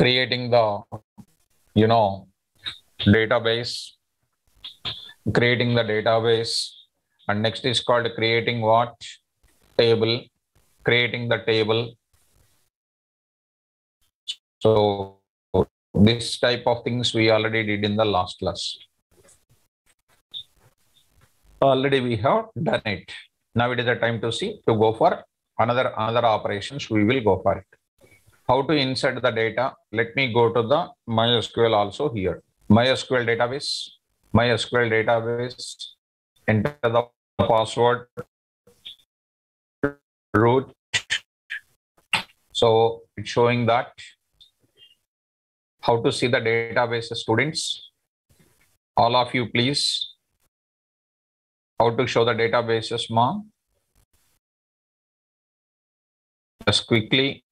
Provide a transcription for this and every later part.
creating the you know database creating the database and next is called creating what? Table creating the table. So this type of things we already did in the last class. Already we have done it. Now it is the time to see to go for another another operations. We will go for it how to insert the data? Let me go to the mysql also here. Mysql database. Mysql database. Enter the password. Root. So it's showing that how to see the database students. All of you please. How to show the databases mom just quickly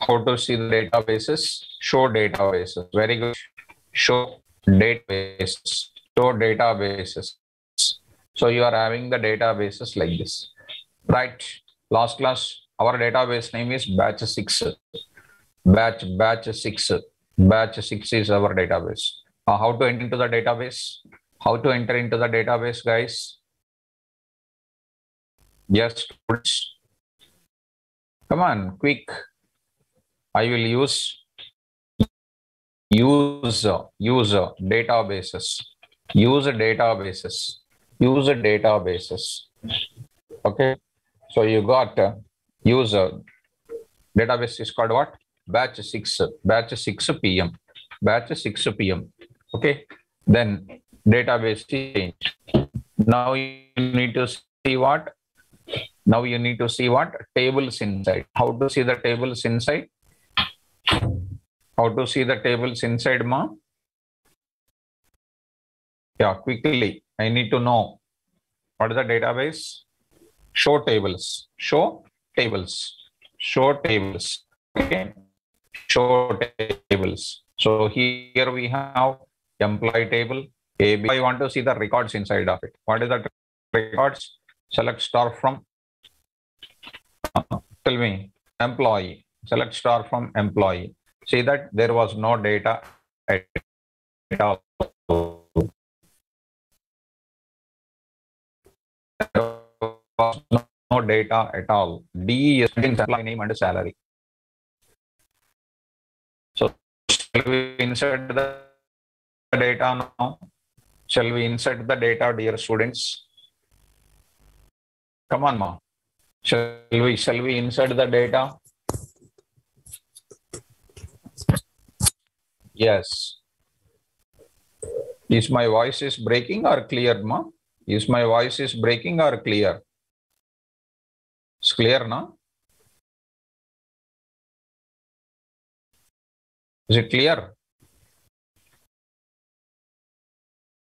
how to see the databases? Show databases. Very good. Show databases. Show databases. So you are having the databases like this. Right. Last class our database name is batch 6 batch batch 6 batch 6 is our database. Uh, how to enter into the database? How to enter into the database guys? Yes come on quick i will use use use databases. Use databases. Use databases. Okay? So you got uh, user database is called what? Batch 6 batch 6 pm batch 6 pm okay? Then database change. Now you need to see what? Now you need to see what? Tables inside. How to see the tables inside how to see the tables inside ma yeah quickly i need to know what is the database show tables show tables show tables okay show tables so here we have employee table AB. I want to see the records inside of it. What is the records? Select star from, uh, tell me, employee. Select star from employee. See that there was no data at all. There was no, data at all. D is employee name and salary. So shall we insert the data now? Shall we insert the data, dear students? Come on, ma. Shall we, shall we insert the data? Yes. Is my voice is breaking or clear, ma? Is my voice is breaking or clear? It's clear, now. Is it clear?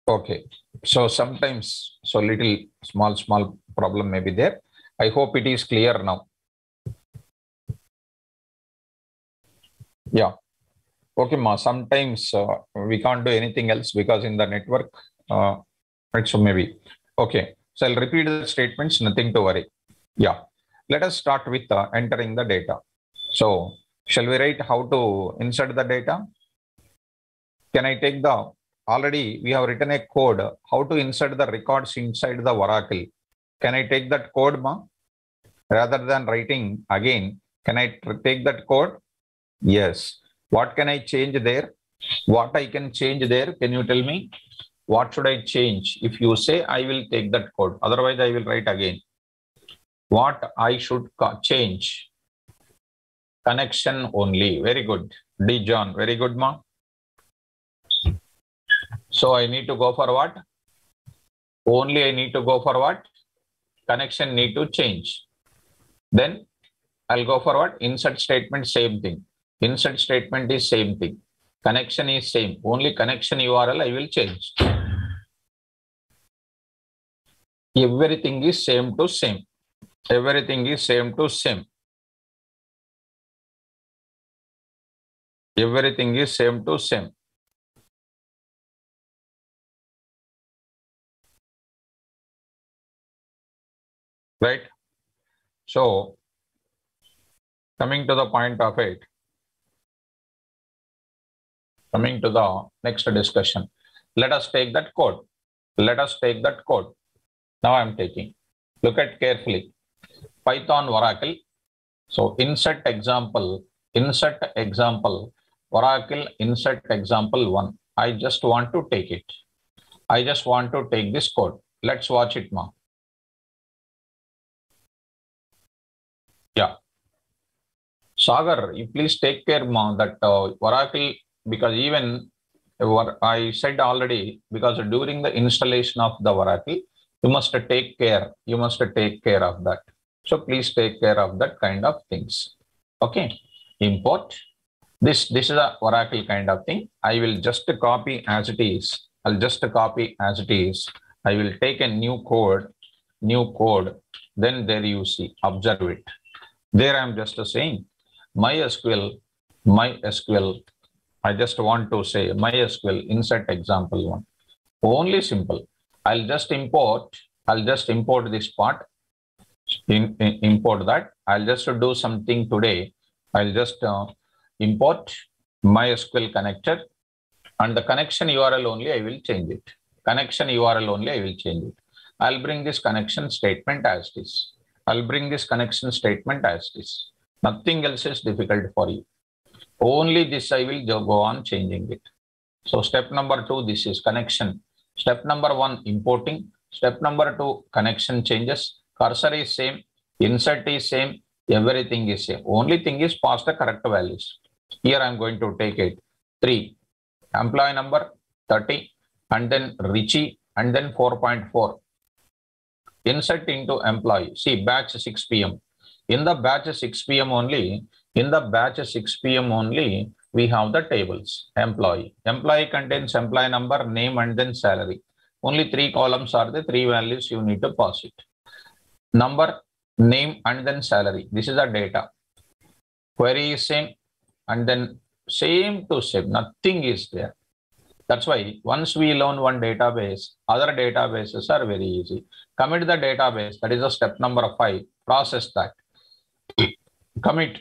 Okay. So sometimes, so little small, small problem may be there. I hope it is clear now. Yeah. Okay, ma. Sometimes uh, we can't do anything else because in the network, uh, right? So maybe. Okay. So I'll repeat the statements, nothing to worry. Yeah. Let us start with uh, entering the data. So shall we write how to insert the data? Can I take the already we have written a code how to insert the records inside the Oracle. Can I take that code, ma? Rather than writing again, can I take that code? Yes. What can I change there? What I can change there? Can you tell me? What should I change? If you say, I will take that code. Otherwise, I will write again. What I should change? Connection only. Very good. D. John. Very good, ma. So I need to go for what? Only I need to go for what? Connection need to change. Then I'll go for what? Insert statement, same thing. Insert statement is same thing. Connection is same. Only connection URL I will change. Everything is same to same. Everything is same to same. Everything is same to same. right? So coming to the point of it, coming to the next discussion. Let us take that code. Let us take that code. Now I'm taking. Look at carefully. Python Oracle. So insert example, insert example, Oracle insert example one. I just want to take it. I just want to take this code. Let's watch it now. Yeah. Sagar, you please take care ma, that uh, Oracle, because even what I said already, because during the installation of the Oracle, you must take care, you must take care of that. So please take care of that kind of things. Okay, import. This, this is a Oracle kind of thing. I will just copy as it is. I'll just copy as it is. I will take a new code, new code. Then there you see, observe it. There I'm just saying MySQL, MySQL. I just want to say MySQL insert example one. Only simple. I'll just import, I'll just import this part, in, in, import that. I'll just do something today. I'll just uh, import MySQL connector and the connection URL only I will change it. Connection URL only I will change it. I'll bring this connection statement as this. I'll bring this connection statement as this. Nothing else is difficult for you. Only this I will go on changing it. So step number two, this is connection. Step number one, importing. Step number two, connection changes. Cursor is same. Insert is same. Everything is same. Only thing is pass the correct values. Here I'm going to take it. Three. Employee number 30 and then Richie and then 4.4. Insert into employee. See batch 6 p.m. In the batch 6 p.m. only, in the batch 6 p.m. only, we have the tables. Employee. Employee contains employee number, name, and then salary. Only three columns are the three values you need to pass it. Number, name, and then salary. This is the data. Query is same, and then same to same. Nothing is there. That's why once we learn one database, other databases are very easy. Commit the database. That is the step number five. Process that. Commit.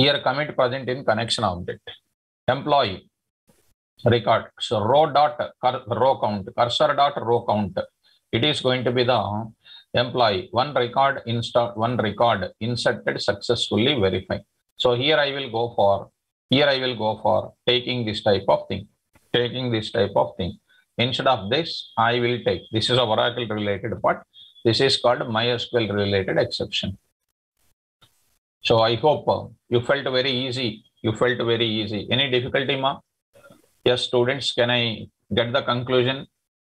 Here commit present in connection object. Employee record. So row dot row count. Cursor dot row count. It is going to be the employee. One record install. One record inserted successfully verified. So here I will go for. Here I will go for taking this type of thing taking this type of thing. Instead of this, I will take, this is a Oracle related part. This is called MySQL related exception. So I hope uh, you felt very easy. You felt very easy. Any difficulty, ma? Yes, students, can I get the conclusion?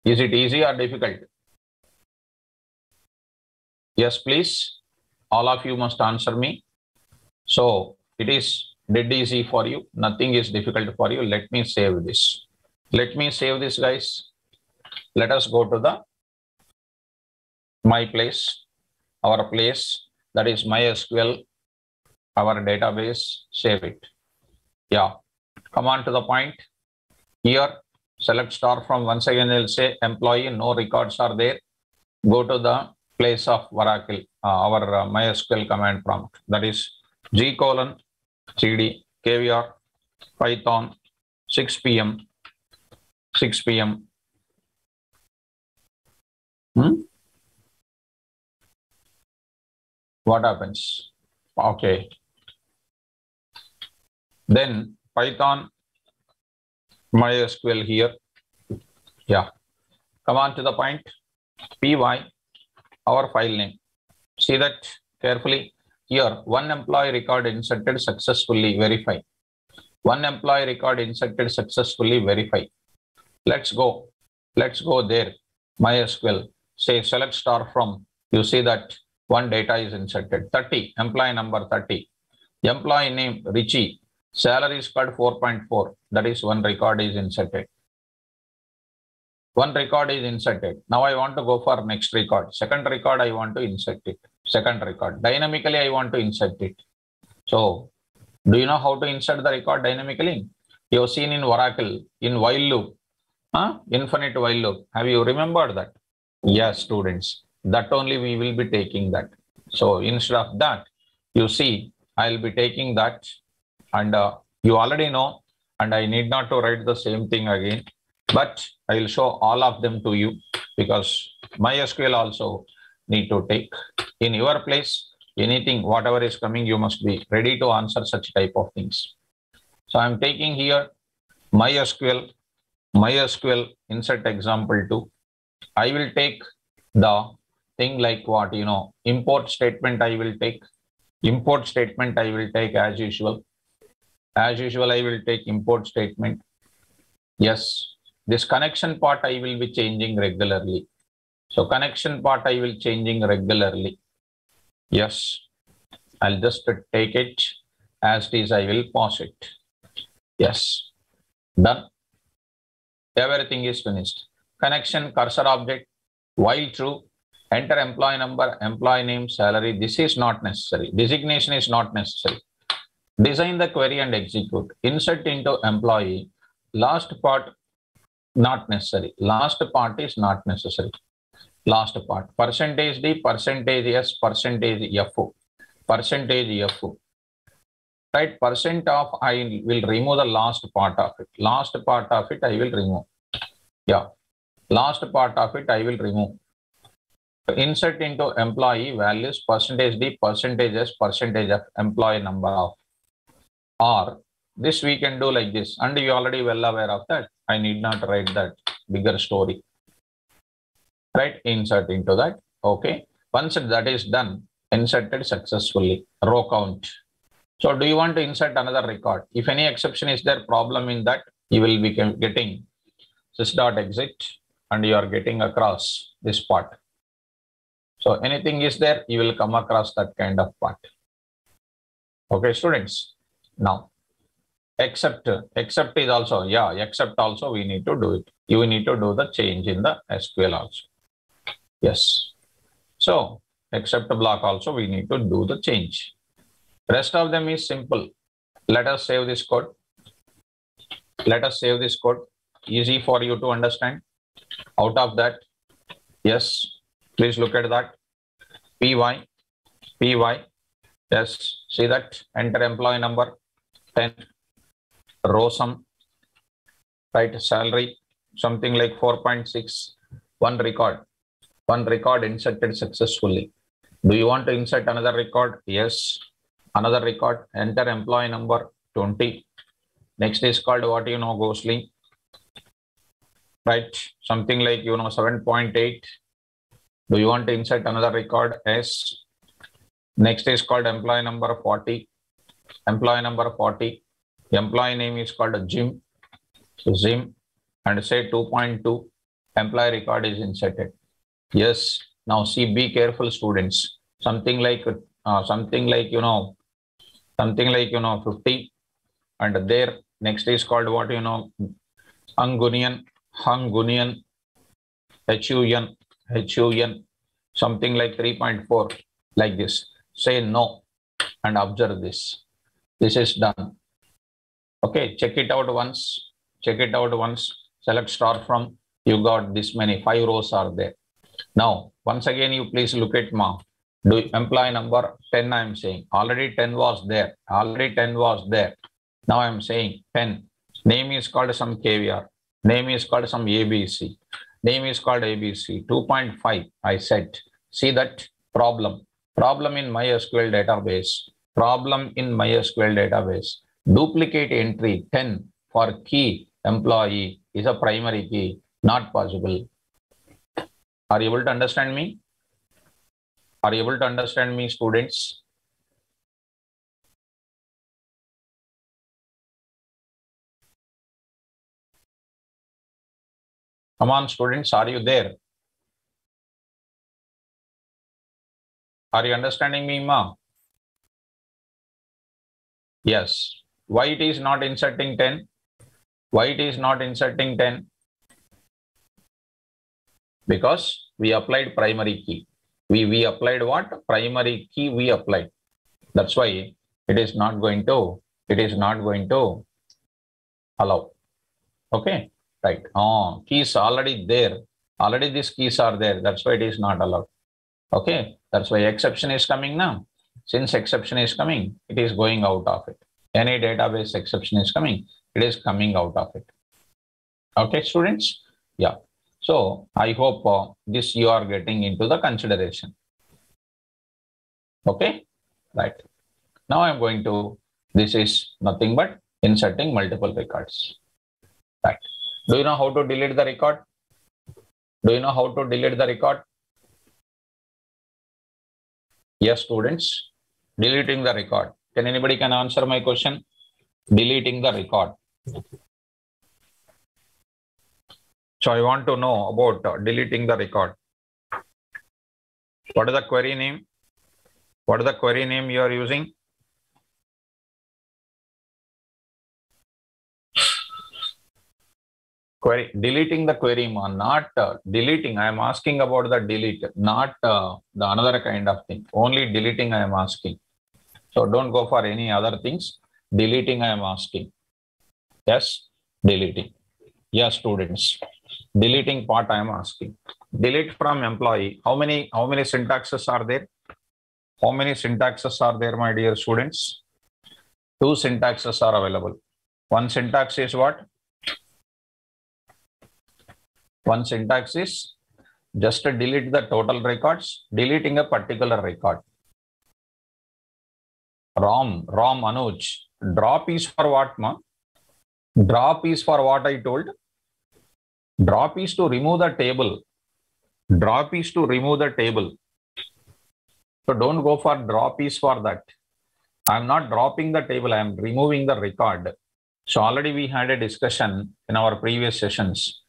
Is it easy or difficult? Yes, please. All of you must answer me. So it is dead easy for you. Nothing is difficult for you. Let me save this. Let me save this, guys. Let us go to the my place, our place, that is MySQL, our database, save it. Yeah, come on to the point. Here, select star from once again, it'll say employee, no records are there. Go to the place of Oracle, uh, our uh, MySQL command prompt, that is G colon CD KVR Python 6 p.m. 6 p.m. Hmm? What happens? Okay. Then Python MySQL here. Yeah. Come on to the point. py, our file name. See that carefully. Here, one employee record inserted successfully verify. One employee record inserted successfully verify. Let's go. Let's go there. MySQL. Say select star from. You see that one data is inserted. 30. Employee number 30. Employee name Richie. Salary is called 4.4. That is one record is inserted. One record is inserted. Now I want to go for next record. Second record, I want to insert it. Second record. Dynamically, I want to insert it. So, do you know how to insert the record dynamically? You have seen in Oracle, in while loop, huh? infinite while loop. Have you remembered that? Yes, students. That only we will be taking that. So, instead of that, you see, I'll be taking that and uh, you already know and I need not to write the same thing again, but I will show all of them to you because MySQL also need to take. In your place anything whatever is coming you must be ready to answer such type of things. So i'm taking here mysql mysql insert example 2 i will take the thing like what you know import statement i will take. Import statement i will take as usual as usual i will take import statement yes this connection part i will be changing regularly so connection part I will changing regularly. Yes, I'll just take it as it is. I will pause it. Yes, done. Everything is finished. Connection cursor object while true. Enter employee number, employee name, salary. This is not necessary. Designation is not necessary. Design the query and execute. Insert into employee. Last part not necessary. Last part is not necessary. Last part. Percentage d percentage s percentage f. Percentage f. Right? Percent of i will remove the last part of it. Last part of it i will remove. Yeah. Last part of it i will remove. Insert into employee values percentage d percentage s percentage of employee number of or this we can do like this and you already well aware of that i need not write that bigger story right? Insert into that. Okay. Once that is done, inserted successfully, row count. So do you want to insert another record? If any exception is there, problem in that, you will be getting this dot exit, and you are getting across this part. So anything is there, you will come across that kind of part. Okay, students. Now, except, except is also, yeah, except also we need to do it. You need to do the change in the SQL also. Yes. So except block also we need to do the change. Rest of them is simple. Let us save this code. Let us save this code. Easy for you to understand. Out of that, yes, please look at that. PY, PY, yes, see that, enter employee number 10, row sum, right, salary, something like 4.6, one record, one record inserted successfully. Do you want to insert another record? Yes. Another record, enter employee number 20. Next is called what you know, Ghostly. Right, something like you know 7.8. Do you want to insert another record? Yes. Next is called employee number 40. Employee number 40. Employee name is called Jim. Jim and say 2.2. Employee record is inserted. Yes. Now see, be careful, students. Something like uh, something like you know, something like you know, 50, and there next is called what you know, Hungunian, Hungunian, H-U-N, H-U-N, something like 3.4, like this. Say no and observe this. This is done. Okay, check it out once. Check it out once. Select star from. You got this many. Five rows are there. Now, once again, you please look at ma. Do employee number 10 I am saying. Already 10 was there. Already 10 was there. Now I am saying 10. Name is called some KVR. Name is called some ABC. Name is called ABC. 2.5 I said. See that problem. Problem in MySQL database. Problem in MySQL database. Duplicate entry 10 for key employee is a primary key. Not possible. Are you able to understand me? Are you able to understand me, students? Come on, students, are you there? Are you understanding me, Ma? Yes. Why it is not inserting 10? Why it is not inserting 10? because we applied primary key. We, we applied what? Primary key we applied. That's why it is not going to, it is not going to allow. Okay, right. Oh, keys already there. Already these keys are there. That's why it is not allowed. Okay, that's why exception is coming now. Since exception is coming, it is going out of it. Any database exception is coming, it is coming out of it. Okay, students? Yeah. So I hope uh, this you are getting into the consideration. Okay, right. Now I'm going to, this is nothing but inserting multiple records. Right. Do you know how to delete the record? Do you know how to delete the record? Yes, students, deleting the record. Can anybody can answer my question? Deleting the record. So I want to know about uh, deleting the record. What is the query name? What is the query name you are using? Query deleting the query, ma, not uh, deleting. I am asking about the delete, not uh, the another kind of thing. Only deleting I am asking. So don't go for any other things. Deleting I am asking. Yes, deleting. Yes, students. Deleting part I am asking. Delete from employee. How many how many syntaxes are there? How many syntaxes are there, my dear students? Two syntaxes are available. One syntax is what? One syntax is just delete the total records, deleting a particular record. Ram, Ram Anuj. Drop is for what, ma? Drop is for what I told? Drop is to remove the table. Drop is to remove the table. So don't go for drop is for that. I'm not dropping the table, I'm removing the record. So already we had a discussion in our previous sessions.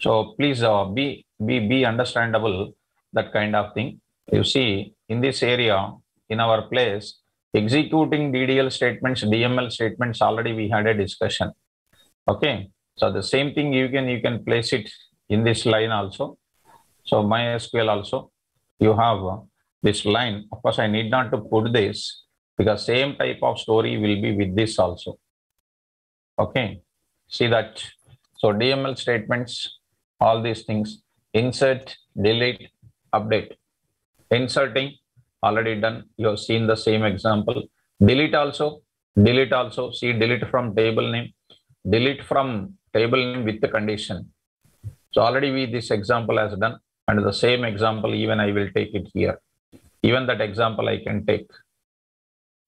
So please uh, be, be, be understandable, that kind of thing. You see, in this area, in our place, executing DDL statements, DML statements, already we had a discussion. Okay. So the same thing you can, you can place it in this line also. So MySQL also, you have uh, this line. Of course, I need not to put this because same type of story will be with this also. Okay. See that. So DML statements, all these things, insert, delete, update. Inserting, already done. You have seen the same example. Delete also, delete also. See, delete from table name, delete from table name with the condition. So already we this example has done, and the same example even I will take it here. Even that example I can take.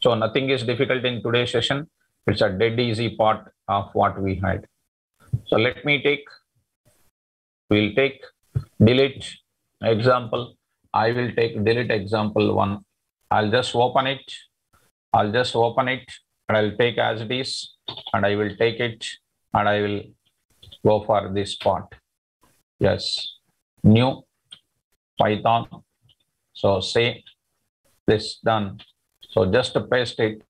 So nothing is difficult in today's session. It's a dead easy part of what we had. So let me take, we'll take delete example. I will take delete example one. I'll just open it. I'll just open it and I'll take as it is and I will take it and I will go for this part. Yes, new Python. So say this done. So just paste it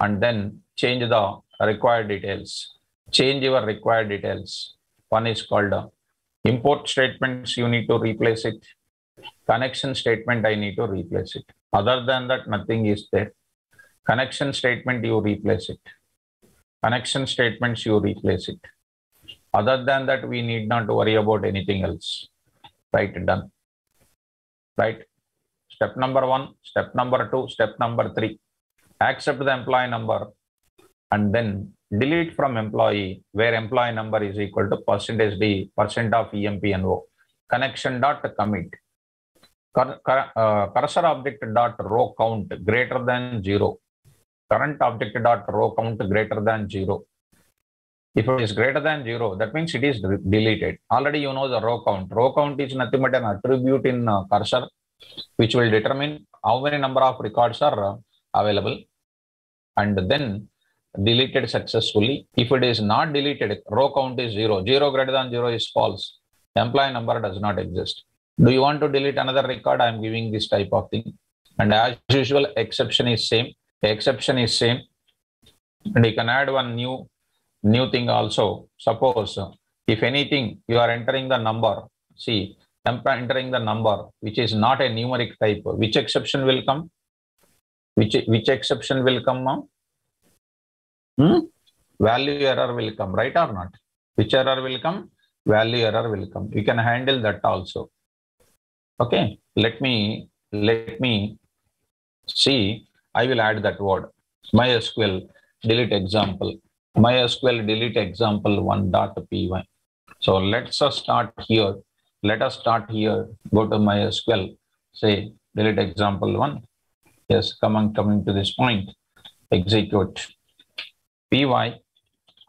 and then change the required details. Change your required details. One is called import statements. You need to replace it. Connection statement, I need to replace it. Other than that, nothing is there. Connection statement, you replace it. Connection statements, you replace it. Other than that, we need not worry about anything else. Right, done. Right. Step number one, step number two, step number three. Accept the employee number and then delete from employee where employee number is equal to percentage D, percent of EMPNO. Connection dot commit. Cur- cur- uh, cursor object dot row count greater than zero. Current object dot row count greater than zero. If it is greater than zero, that means it is deleted. Already you know the row count. Row count is nothing but an attribute in uh, cursor, which will determine how many number of records are uh, available, and then deleted successfully. If it is not deleted, row count is zero. Zero greater than zero is false. Employee number does not exist. Do you want to delete another record? I am giving this type of thing. And as usual, exception is same. Exception is same. And you can add one new new thing also. Suppose if anything you are entering the number, see, entering the number which is not a numeric type. Which exception will come? Which which exception will come now? Hmm? Value error will come, right or not? Which error will come? Value error will come. You can handle that also. Okay. Let me let me see. I will add that word. MySQL delete example. MySQL delete example one dot py. So let's us start here. Let us start here. Go to MySQL. Say delete example one. Yes, come on, coming to this point. Execute py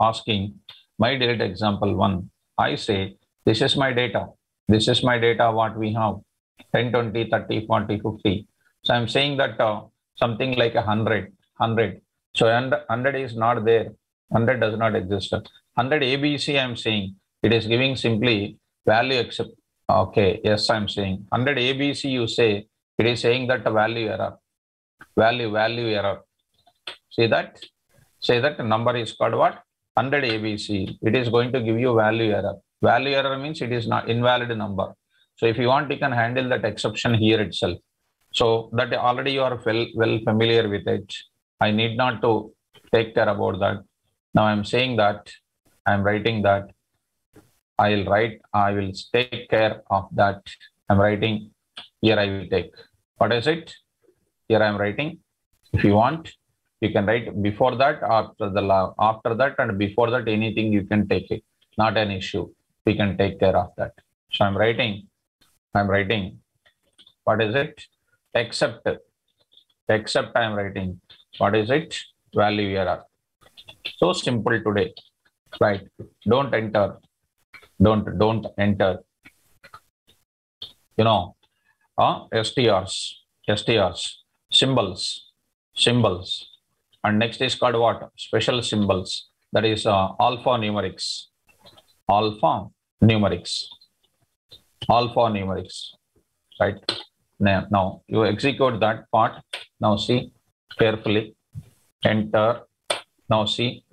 asking my data example one. I say this is my data. This is my data. What we have 10, 20, 30, 40, 50. So I'm saying that uh, something like a hundred, hundred. So 100 is not there 100 does not exist. 100 ABC, I'm saying it is giving simply value except. Okay, yes, I'm saying 100 ABC, you say it is saying that the value error, value, value error. See that? Say that number is called what? 100 ABC. It is going to give you value error. Value error means it is not invalid number. So if you want, you can handle that exception here itself. So that already you are well, well familiar with it. I need not to take care about that. Now I'm saying that I'm writing that I'll write, I will take care of that. I'm writing here I will take. What is it? Here I'm writing. If you want, you can write before that, after the after that, and before that, anything you can take it. Not an issue. We can take care of that. So I'm writing, I'm writing. What is it? Except, except I'm writing. What is it? Value error. So simple today, right? Don't enter. Don't don't enter. You know, uh, STRs, STRs, symbols, symbols, and next is called what? Special symbols. That is uh, alphanumerics. Alpha numerics. Alpha numerics. Right. Now, now you execute that part. Now see carefully. Enter now see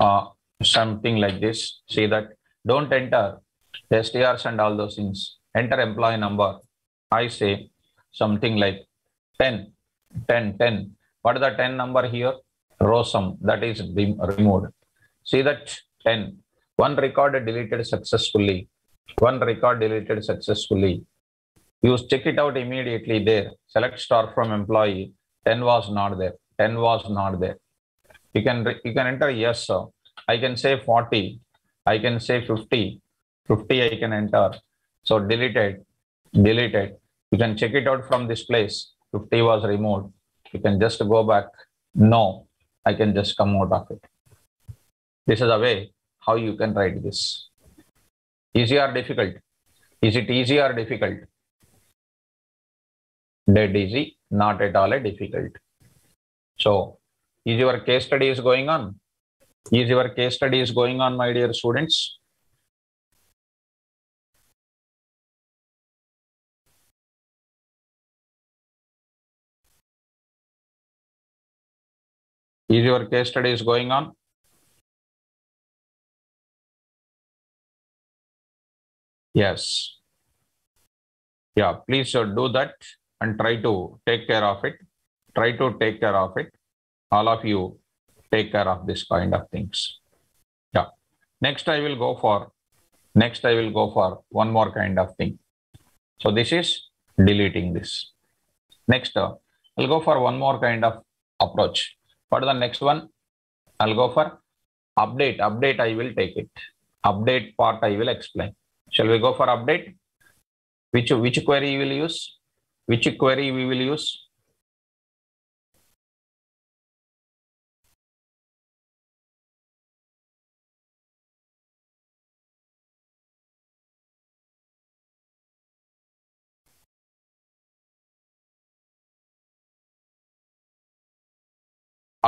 uh, something like this. See that don't enter STRs and all those things. Enter employee number. I say something like 10, 10, 10. What is the 10 number here? Row sum that is removed. See that 10. One record deleted successfully. One record deleted successfully. You check it out immediately there. Select star from employee. 10 was not there. 10 was not there you can you can enter yes sir i can say 40 i can say 50 50 i can enter so deleted deleted you can check it out from this place 50 was removed you can just go back no i can just come out of it. This is a way how you can write this. Easy or difficult? Is it easy or difficult? Dead easy not at all a difficult. So is your case study is going on? Is your case study is going on, my dear students? Is your case study is going on? Yes. Yeah, please uh, do that and try to take care of it. Try to take care of it all of you take care of this kind of things. Yeah. Next, I will go for, next I will go for one more kind of thing. So this is deleting this. Next, uh, I'll go for one more kind of approach. For the next one, I'll go for update. Update, I will take it. Update part, I will explain. Shall we go for update? Which, which query we will use? Which query we will use?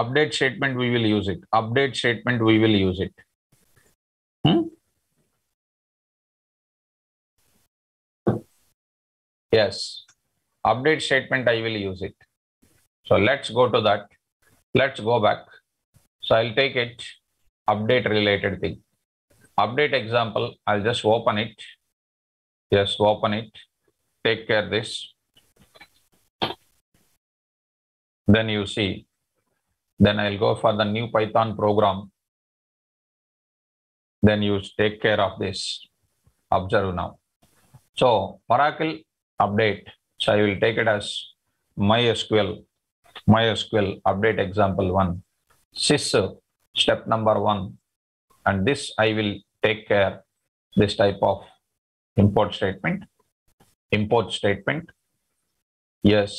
Update statement we will use it. Update statement we will use it. Hmm? yes. Update statement i will use it. So let's go to that. Let's go back. So i'll take it. Update related thing. Update example i'll just open it. Yes open it. Take care this. Then you see then I'll go for the new Python program. Then you take care of this. Observe now. So Oracle update. So I will take it as MySQL, MySQL update example one. Sys, step number one and this i will take care this type of import statement import statement yes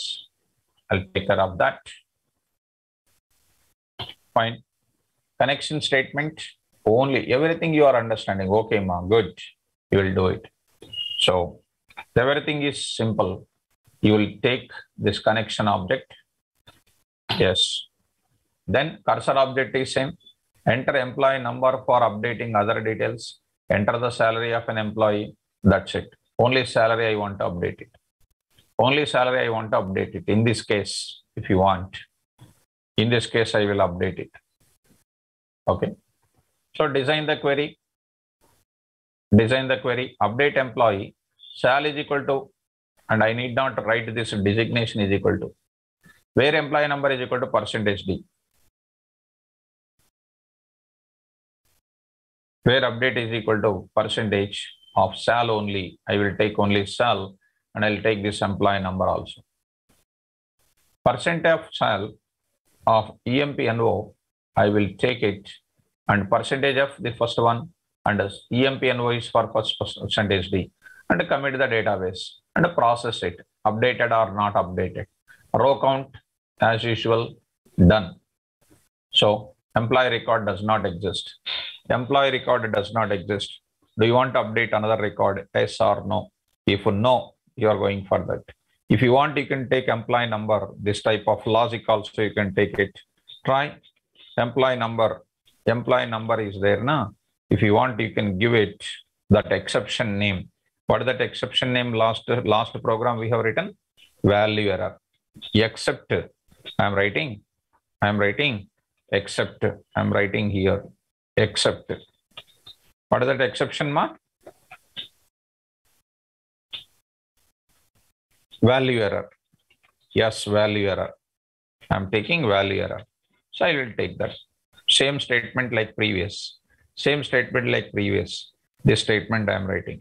i'll take care of that fine connection statement only everything you are understanding. Okay ma good. You will do it. So everything is simple. You will take this connection object. Yes. Then cursor object is same. Enter employee number for updating other details. Enter the salary of an employee. That's it. Only salary i want to update it. Only salary i want to update it in this case if you want in this case i will update it. Okay. So design the query. Design the query. Update employee. Sal is equal to and i need not write this designation is equal to. Where employee number is equal to percentage d? Where update is equal to percentage of sal only? I will take only sal and i'll take this employee number also. Percent of sal of empno i will take it. And percentage of the first one and empno is for first percentage d. And commit the database and process it updated or not updated. Row count as usual done. So employee record does not exist. Employee record does not exist. Do you want to update another record? Yes or no? If no you are going for that if you want you can take employee number this type of logic also you can take it. Try employee number. Employee number is there now if you want you can give it that exception name. What is that exception name? Last last program we have written? Value error. Except i am writing i am writing except i am writing here. Except. What is that exception mark value error. Yes value error. I'm taking value error. So i will take that. Same statement like previous. Same statement like previous. This statement i am writing.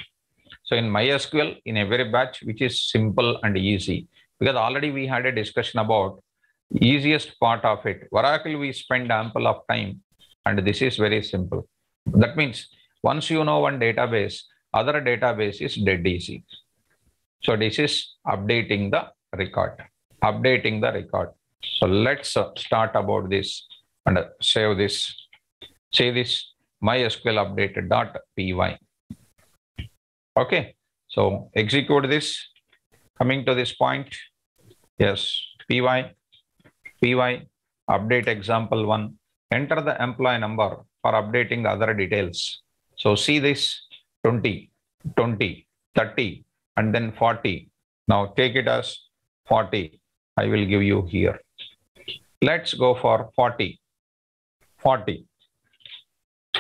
So in mysql in every batch which is simple and easy because already we had a discussion about easiest part of it. Oracle we spend ample of time and this is very simple. That means once you know one database other database is dead easy so this is updating the record. Updating the record. So let's uh, start about this and save this. Say this mysql updated dot py. Okay. So execute this. Coming to this point. Yes py. Py. Update example one. Enter the employee number for updating the other details. So see this. 20 20 30 and then 40 now take it as 40 i will give you here. Let's go for 40 40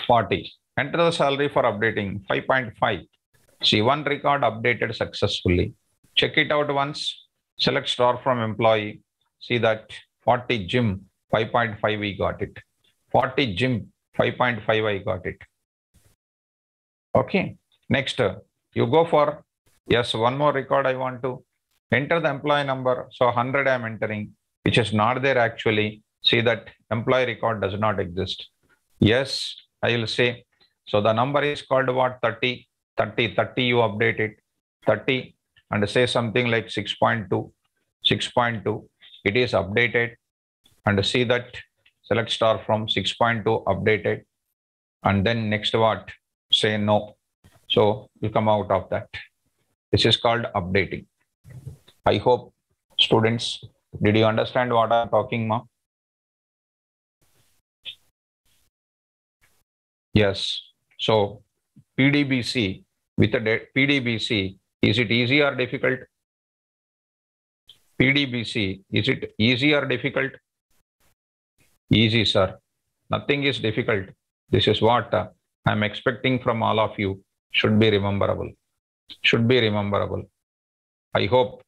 40 enter the salary for updating. 5.5 see one record updated successfully. Check it out once. Select star from employee. See that 40 Jim 5.5 we got it. 40 Jim 5.5 i got it. Okay. Next you go for yes one more record i want to. Enter the employee number. So 100 i am entering which is not there actually. See that employee record does not exist. Yes i will say. So the number is called what? 30 30 30 you update it 30 and say something like 6.2 6.2 it is updated. And see that select star from 6.2 updated. And then next what? Say no. So you come out of that this is called updating. I hope students did you understand what i'm talking ma yes. So pdbc with a pdbc is it easy or difficult? Pdbc is it easy or difficult? Easy sir. Nothing is difficult. This is what uh, i'm expecting from all of you. Should be rememberable should be rememberable. I hope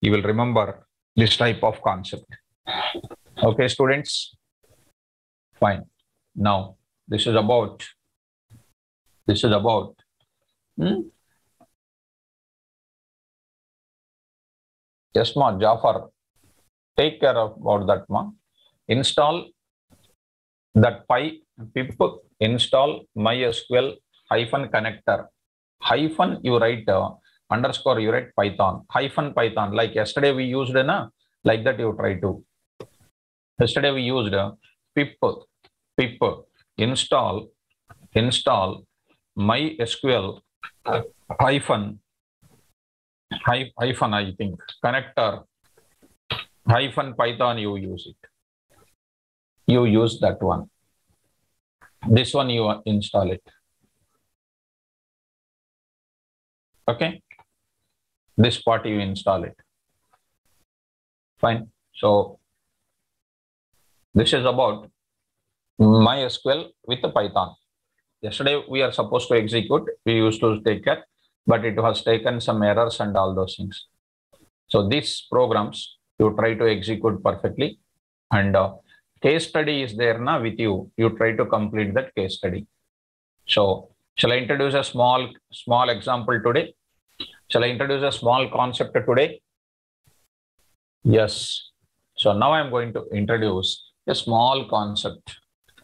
you will remember this type of concept. Okay students? Fine. Now this is about this is about hmm? yes ma jafar. Take care of about that ma. Install that py pip install mysql hyphen connector hyphen you write uh, underscore you write python. Hyphen python. Like yesterday we used na like that you try to. Yesterday we used uh, pip pip install install mysql hyphen hy- hyphen i think. Connector. Hyphen python you use it. You use that one. This one you install it okay? This part you install it. Fine. So this is about mysql with the python. Yesterday we are supposed to execute. We used to take care but it has taken some errors and all those things. So these programs you try to execute perfectly and uh, case study is there now with you. You try to complete that case study. So shall i introduce a small small example today? Shall i introduce a small concept today? Yes. So now i'm going to introduce a small concept.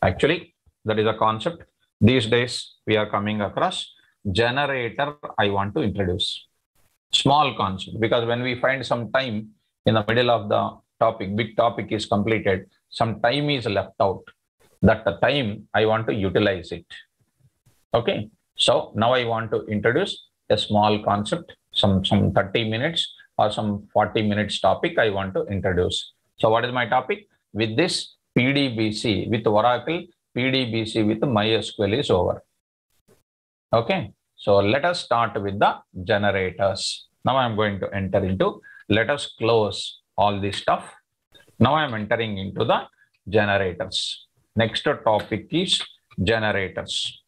Actually that is a concept. These days we are coming across generator i want to introduce. Small concept because when we find some time in the middle of the topic big topic is completed some time is left out. That time i want to utilize it okay. So now i want to introduce a small concept some some 30 minutes or some 40 minutes topic i want to introduce. So what is my topic? With this pdbc with oracle pdbc with mysql is over. Okay. So let us start with the generators. Now i'm going to enter into let us close all this stuff. Now i'm entering into the generators. Next topic is generators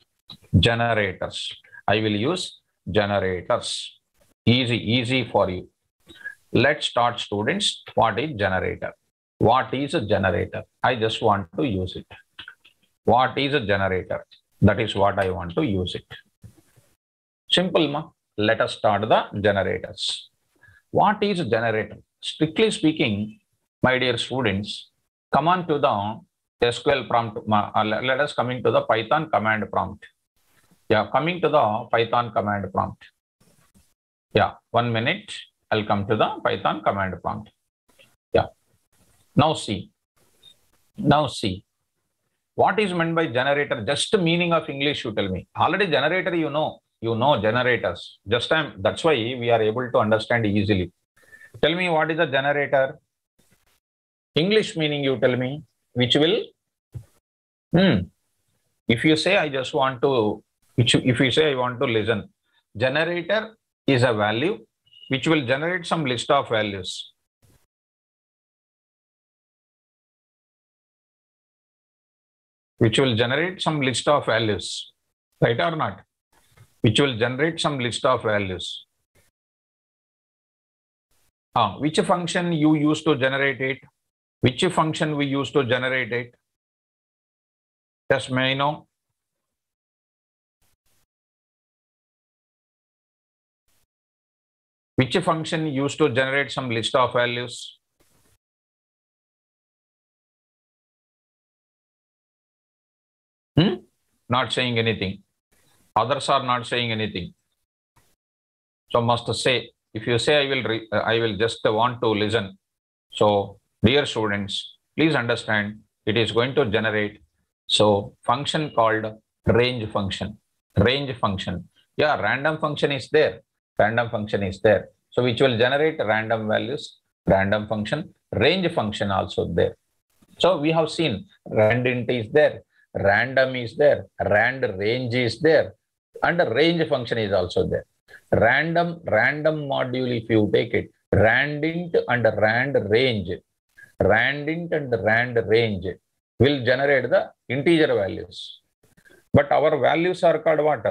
generators. I will use generators. Easy easy for you. Let's start students. What is generator? What is a generator? I just want to use it. What is a generator? That is what i want to use it. Simple ma? Let us start the generators. What is a generator? Strictly speaking my dear students come on to the sql prompt uh, let us coming to the python command prompt yeah coming to the python command prompt. Yeah one minute. I'll come to the python command prompt. Yeah. Now see. Now see. What is meant by generator? Just the meaning of english you tell me. Already generator you know. You know generators. Just time that's why we are able to understand easily. Tell me what is a generator? English meaning you tell me which will? Hmm. If you say i just want to which if you say i want to listen generator is a value which will generate some list of values. Which will generate some list of values right or not? Which will generate some list of values. Ah, which function you use to generate it? Which function we use to generate it? Just may I know which function used to generate some list of values? Hmm? not saying anything. Others are not saying anything. So must say if you say i will i will just want to listen. So dear students please understand it is going to generate so function called range function. Range function. Yeah random function is there. Random function is there so which will generate random values random function range function also there. So we have seen rand int is there random is there rand range is there and range function is also there. Random random module if you take it rand int and rand range rand int and rand range will generate the integer values. But our values are called what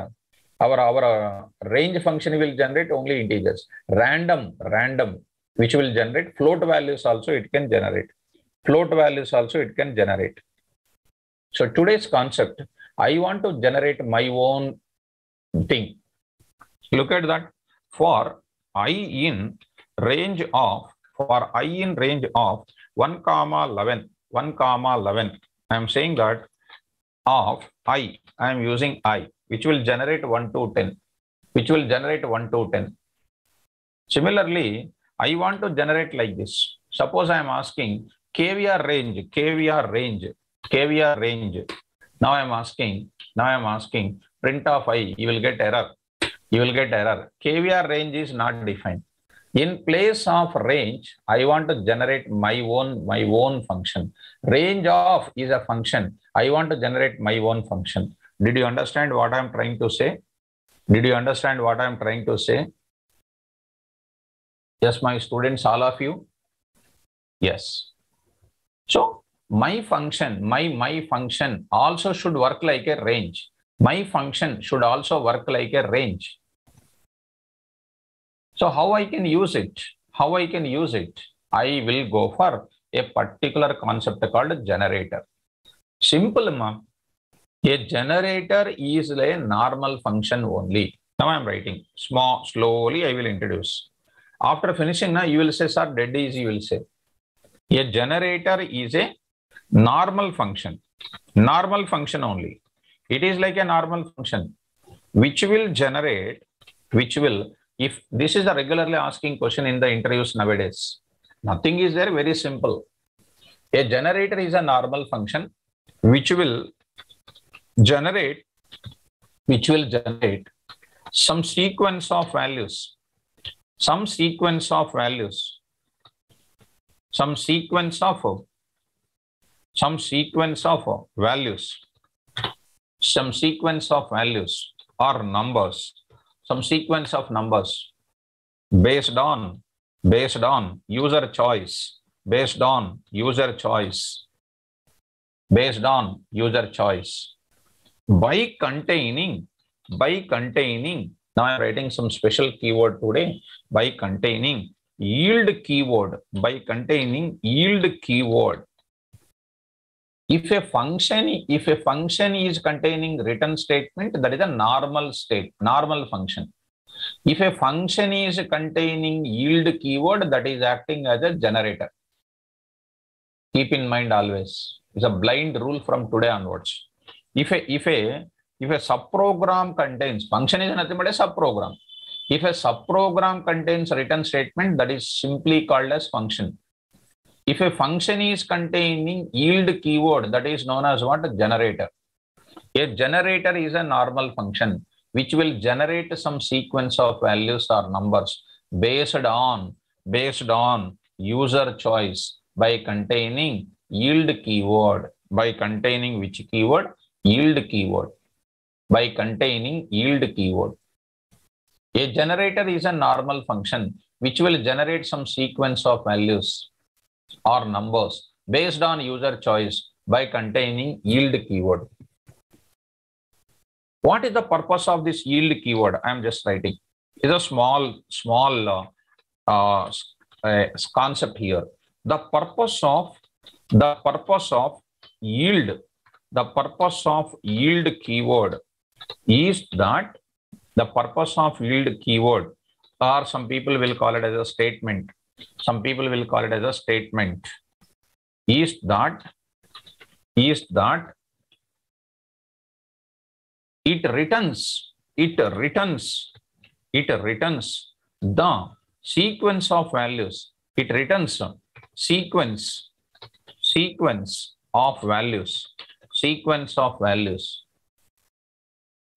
our our uh, range function will generate only integers. Random random which will generate float values also it can generate. Float values also it can generate. So today's concept i want to generate my own thing. Look at that. For i in range of for i in range of 1 comma 11 1 comma 11 i am saying that of i, I am using i, which will generate 1 to 10, which will generate 1 to 10. Similarly, I want to generate like this. Suppose I am asking KVR range, KVR range, KVR range. Now I am asking, now I am asking print of i, you will get error. You will get error. KVR range is not defined. In place of range, I want to generate my own, my own function. Range of is a function. I want to generate my own function. Did you understand what I'm trying to say? Did you understand what I'm trying to say? Yes, my students, all of you? Yes. So my function, my, my function also should work like a range. My function should also work like a range. So how I can use it? How I can use it? I will go for a particular concept called generator. Simple, ma. A generator is a normal function only. Now I am writing. Small, slowly I will introduce. After finishing, you will say, sir, dead is you will say. A generator is a normal function. Normal function only. It is like a normal function which will generate, which will, if this is a regularly asking question in the interviews nowadays, nothing is there, very simple. A generator is a normal function which will generate, which will generate some sequence of values, some sequence of values, some sequence of, some sequence of values, some sequence of values or numbers, some sequence of numbers based on, based on user choice, based on user choice, based on user choice by containing, by containing, now I'm writing some special keyword today, by containing yield keyword, by containing yield keyword. If a function, if a function is containing return statement, that is a normal state, normal function. If a function is containing yield keyword, that is acting as a generator. Keep in mind always. It's a blind rule from today onwards. If a if a if a subprogram contains function is nothing but a subprogram. If a subprogram contains return statement, that is simply called as function. If a function is containing yield keyword, that is known as what? A Generator. A generator is a normal function which will generate some sequence of values or numbers based on based on user choice by containing yield keyword by containing which keyword yield keyword by containing yield keyword. A generator is a normal function which will generate some sequence of values or numbers based on user choice by containing yield keyword. What is the purpose of this yield keyword? I am just writing. Is a small small uh, uh, uh, concept here. The purpose of the purpose of yield the purpose of yield keyword is that the purpose of yield keyword or some people will call it as a statement. Some people will call it as a statement. Is that is that it returns it returns it returns the sequence of values. It returns sequence sequence of values sequence of values.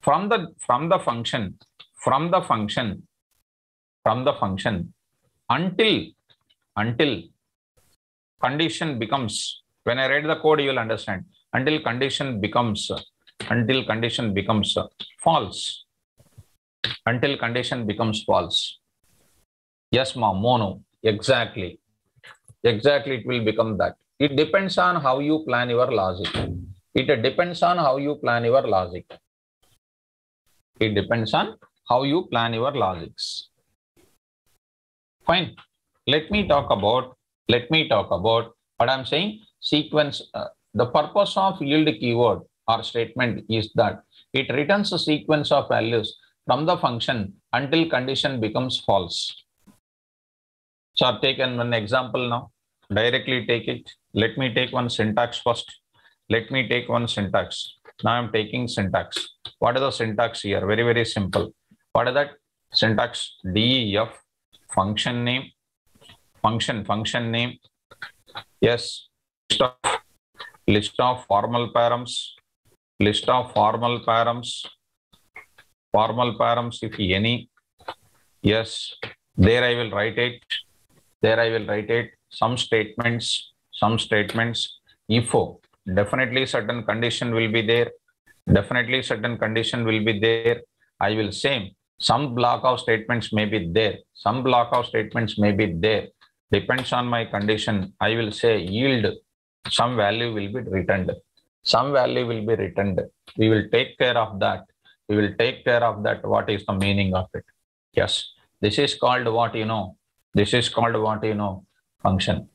From the from the function from the function from the function until until condition becomes when i read the code you will understand. Until condition becomes until condition becomes false. Until condition becomes false. Yes ma mono exactly. Exactly it will become that. It depends on how you plan your logic it depends on how you plan your logic. It depends on how you plan your logics. Fine. Let me talk about let me talk about what i'm saying. Sequence uh, the purpose of yield keyword or statement is that it returns a sequence of values from the function until condition becomes false. So i've taken one example now. Directly take it. Let me take one syntax first let me take one syntax Now I'm taking syntax. What is the syntax here? Very, very simple. What is that? Syntax def function name, function, function name. Yes, list of, list of formal params, list of formal params, formal params if any. Yes, there I will write it. There I will write it. Some statements, some statements. If definitely certain condition will be there. Definitely certain condition will be there. I will say some block of statements may be there. Some block of statements may be there. Depends on my condition. I will say yield. Some value will be returned. Some value will be returned. We will take care of that. We will take care of that. What is the meaning of it? Yes. This is called what you know. This is called what you know function.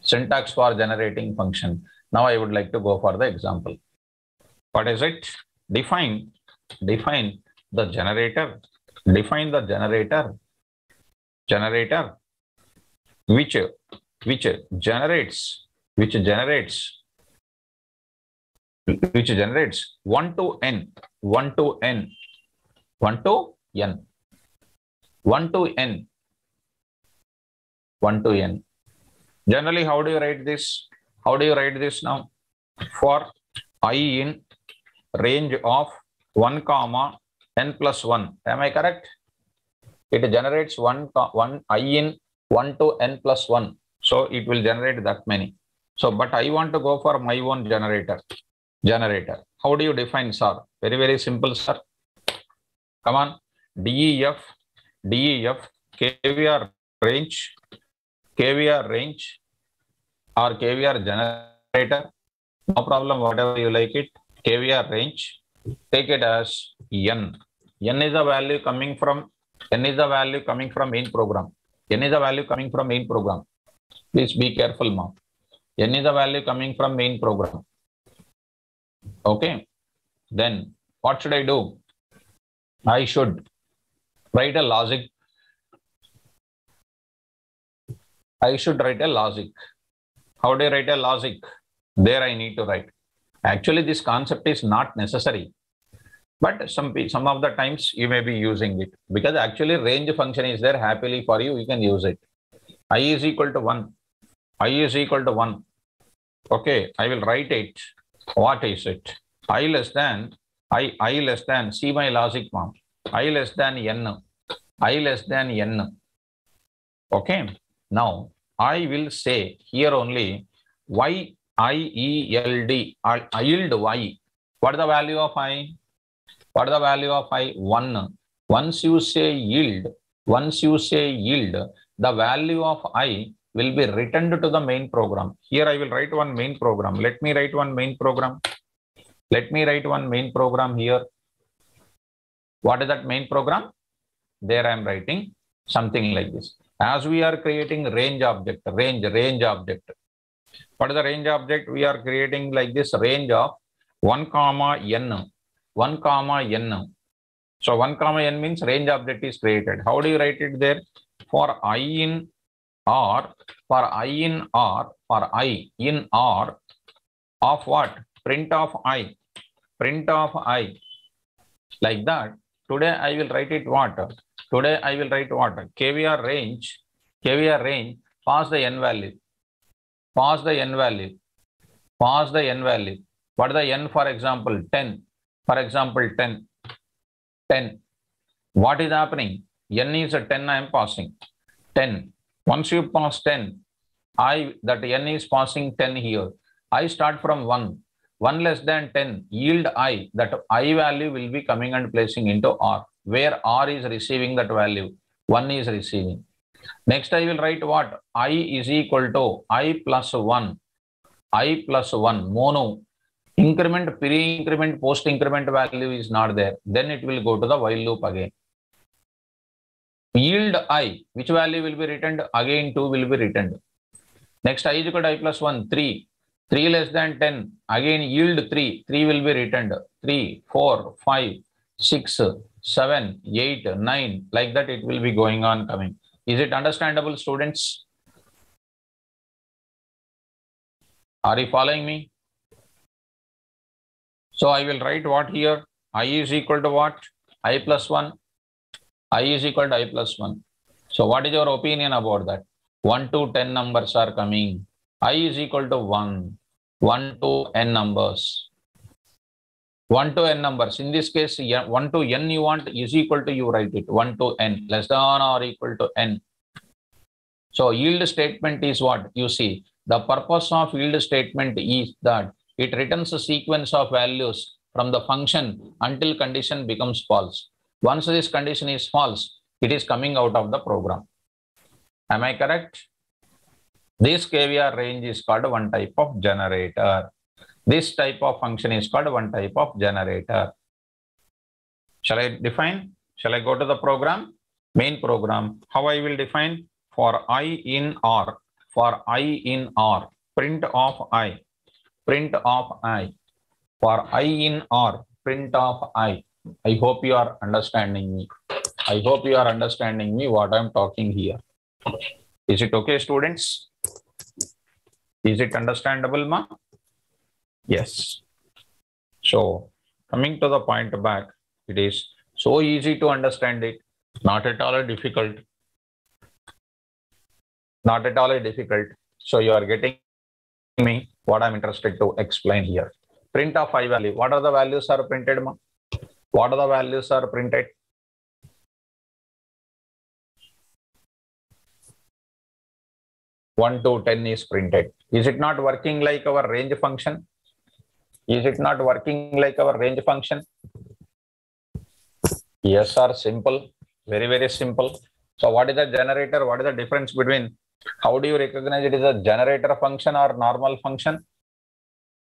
Syntax for generating function. Now I would like to go for the example. What is it? Define, define the generator, define the generator, generator, which, which generates, which generates, which generates? 1 to n, 1 to n, 1 to n, 1 to n, 1 to n. Generally, how do you write this? How do you write this now? For i in range of 1 comma n plus 1. Am I correct? It generates 1, 1 i in 1 to n plus 1. So it will generate that many. So, but I want to go for my own generator. Generator. How do you define sir? Very, very simple, sir. Come on. DEF, DEF, KVR range, KVR range, or KVR generator. No problem, whatever you like it. KVR range. Take it as N. N is the value coming from N is the value coming from main program. N is the value coming from main program. Please be careful, mom. N is the value coming from main program. Okay. Then what should I do? I should write a logic. I should write a logic. How do I write a logic? There I need to write. Actually, this concept is not necessary. But some some of the times you may be using it because actually range function is there happily for you. You can use it. I is equal to one. I is equal to one. Okay, I will write it. What is it? I less than I I less than see my logic mom. I less than n. I less than n. Okay. Now I will say here only y I E L D I yield y. What is the value of i? What is the value of i? 1. Once you say yield, once you say yield, the value of i will be returned to the main program. Here I will write one main program. Let me write one main program. Let me write one main program here. What is that main program? There I am writing something like this. As we are creating range object, range, range object. What is the range object? We are creating like this range of 1 comma n 1 comma n. So 1 comma n means range object is created. How do you write it there? For i in R, for i in R, for i in R of what? Print of i, print of i. Like that. Today I will write it what? Today I will write what? KVR range, KVR range, pass the n value. Pass the n value. Pass the n value. What is the n for example? 10 for example, 10. 10. What is happening? N is a 10 I am passing. 10. Once you pass 10, I that N is passing 10 here. I start from 1. 1 less than 10, yield I, that I value will be coming and placing into R, where R is receiving that value. 1 is receiving. Next, I will write what? I is equal to I plus 1. I plus 1, mono increment, pre-increment, post-increment value is not there, then it will go to the while loop again. Yield i, which value will be returned? Again 2 will be returned. Next i is equal to i plus 1, 3. 3 less than 10, again yield 3, 3 will be returned. 3, 4, 5, 6, 7, 8, 9, like that it will be going on coming. Is it understandable students? Are you following me? So I will write what here? i is equal to what? i plus 1. i is equal to i plus 1. So what is your opinion about that? 1 to 10 numbers are coming. i is equal to 1. 1 to n numbers. 1 to n numbers. In this case, 1 to n you want is equal to you write it. 1 to n less than or equal to n. So yield statement is what? You see, the purpose of yield statement is that it returns a sequence of values from the function until condition becomes false. Once this condition is false, it is coming out of the program. Am I correct? This KVR range is called one type of generator. This type of function is called one type of generator. Shall I define? Shall I go to the program? Main program. How I will define? For i in R. For i in R. Print of i. Print of i. For i in R. Print of i. I hope you are understanding me. I hope you are understanding me what I'm talking here. Is it okay, students? Is it understandable, ma? Yes. So, coming to the point back, it is so easy to understand it, not at all difficult. Not at all difficult. So, you are getting me what I'm interested to explain here. Print of i value. What are the values are printed, ma? What are the values are printed? One to ten is printed. Is it not working like our range function? Is it not working like our range function? Yes, or simple. Very, very simple. So what is the generator? What is the difference between how do you recognize it is a generator function or normal function?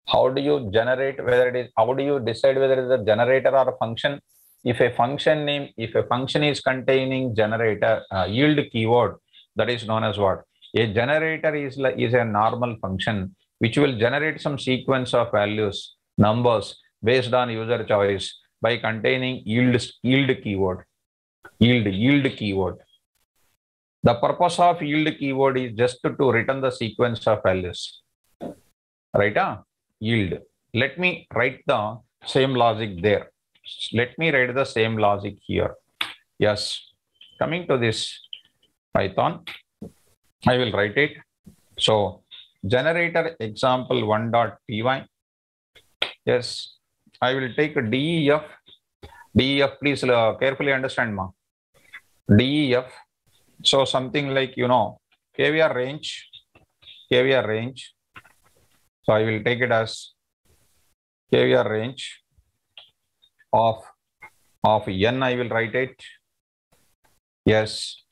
How do you generate whether it is how do you decide whether it is a generator or a function? If a function name, if a function is containing generator uh, yield keyword, that is known as what? A generator is is a normal function which will generate some sequence of values, numbers based on user choice by containing yield yield keyword. Yield yield keyword. The purpose of yield keyword is just to, to return the sequence of values. Right? Huh? Yield. Let me write the same logic there. Let me write the same logic here. Yes. Coming to this Python, I will write it. So generator example one dot py. Yes, I will take DEF. DEF, please uh, carefully understand, ma. DEF. So something like you know KVR range, KVR range. So I will take it as KVR range of of n. I will write it. Yes,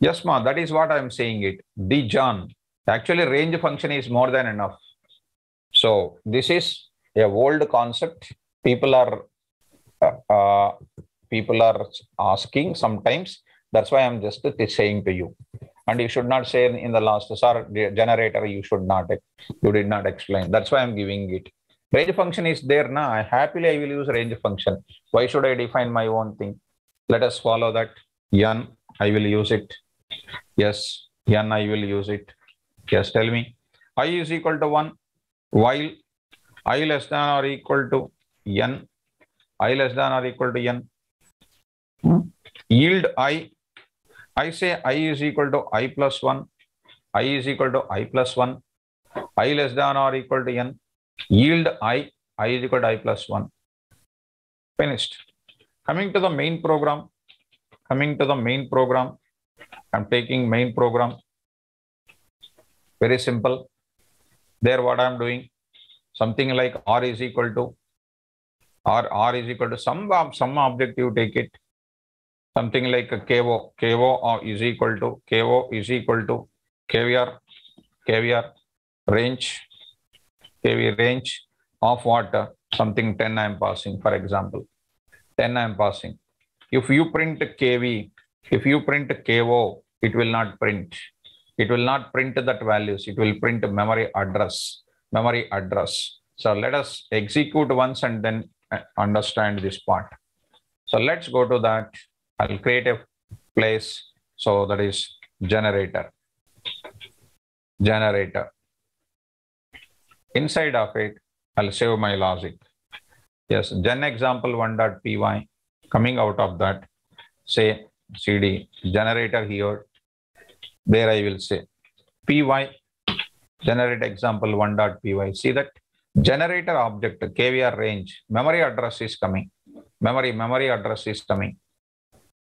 Yes, ma, that is what I'm saying it. D John. Actually, range function is more than enough. So this is a old concept. People are uh, uh, people are asking sometimes. That's why I'm just saying to you. And you should not say in the last, sir, generator, you should not, you did not explain. That's why I'm giving it. Range function is there now. I happily I will use range function. Why should I define my own thing? Let us follow that. Yan, I will use it. Yes, n I will use it. Yes, tell me. i is equal to 1 while i less than or equal to n. i less than or equal to n. Hmm? Yield i. I say i is equal to i plus 1. i is equal to i plus 1. i less than or equal to n. Yield i. i is equal to i plus 1. Finished. Coming to the main program. Coming to the main program. I'm taking main program. Very simple. There what I'm doing, something like R is equal to R, R is equal to some, some object you take it. Something like a KO, KO is equal to, KO is equal to KVR, KVR range, KV range of what? Something 10 I'm passing, for example. 10 I'm passing. If you print KV, if you print KO, it will not print. It will not print that values. It will print memory address, memory address. So let us execute once and then uh, understand this part. So let's go to that. I'll create a place. So that is generator. Generator. Inside of it, I'll save my logic. Yes, gen example 1.py coming out of that, say cd generator here. There I will say py generate example 1.py. See that generator object KVR range memory address is coming. Memory memory address is coming.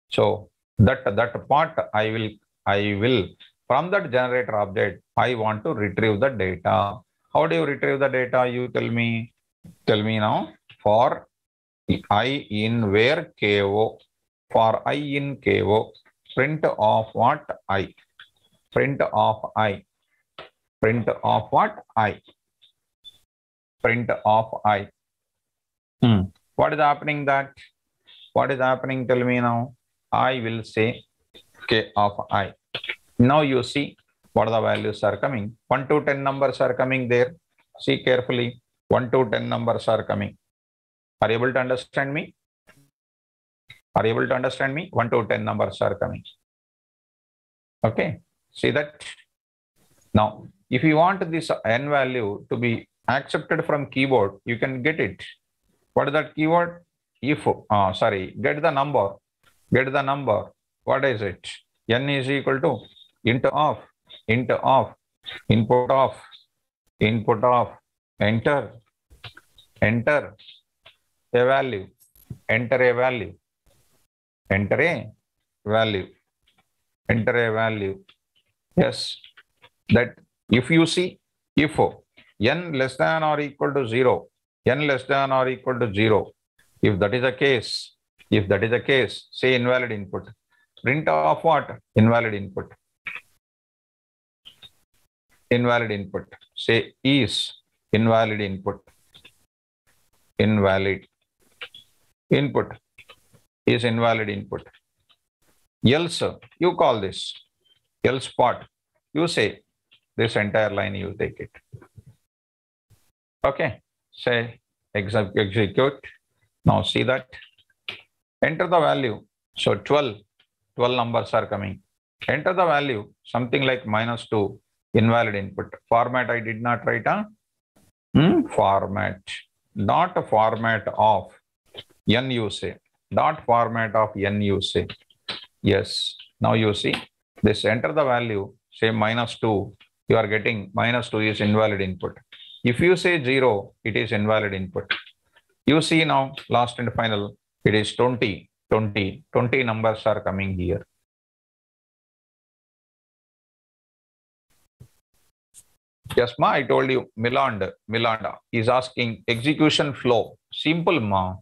So that that part I will I will from that generator object I want to retrieve the data. How do you retrieve the data? You tell me. Tell me now. For i in where ko for i in ko print of what i print of i. Print of what? I. Print of i. Hmm. what is happening that? What is happening? Tell me now. I will say k of i. Now you see what the values are coming. 1 to 10 numbers are coming there. See carefully. 1 to 10 numbers are coming. Are you able to understand me? Are you able to understand me? 1 to 10 numbers are coming. Okay see that? Now if you want this n value to be accepted from keyboard you can get it. What is that keyword? If uh, sorry get the number. Get the number. What is it? N is equal to int of int of input of input of enter enter a value enter a value enter a value enter a value yes. That if you see if n less than or equal to 0 n less than or equal to 0 if that is the case if that is the case say invalid input print of what? Invalid input. Invalid input. Say is invalid input. Invalid input is invalid input. Else you call this else part you say this entire line you take it. Okay say execute. Now see that. Enter the value. So 12 12 numbers are coming. Enter the value something like minus 2 invalid input. Format i did not write a hmm? format not a format of n you say not format of n you say yes. Now you see this enter the value say minus 2 you are getting minus 2 is invalid input. If you say 0 it is invalid input. You see now last and final it is 20 20 20 numbers are coming here. Yes ma i told you miland miland is asking execution flow. Simple ma.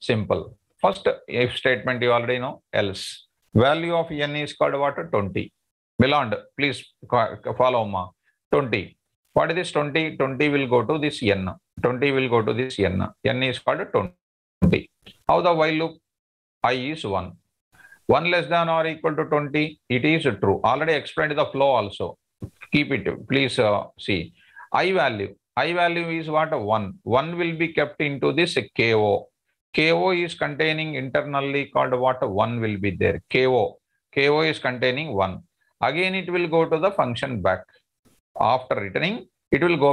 Simple. First if statement you already know else value of n is called what? 20 miland please follow ma. 20 what is this 20 20 will go to this n. 20 will go to this n. N is called 20 how the while loop? I is 1 1 less than or equal to 20 it is true. Already explained the flow also. Keep it please uh, see. I value. I value is what? 1 1 will be kept into this ko ko is containing internally called what? 1 will be there. Ko ko is containing 1 again it will go to the function back. After returning it will go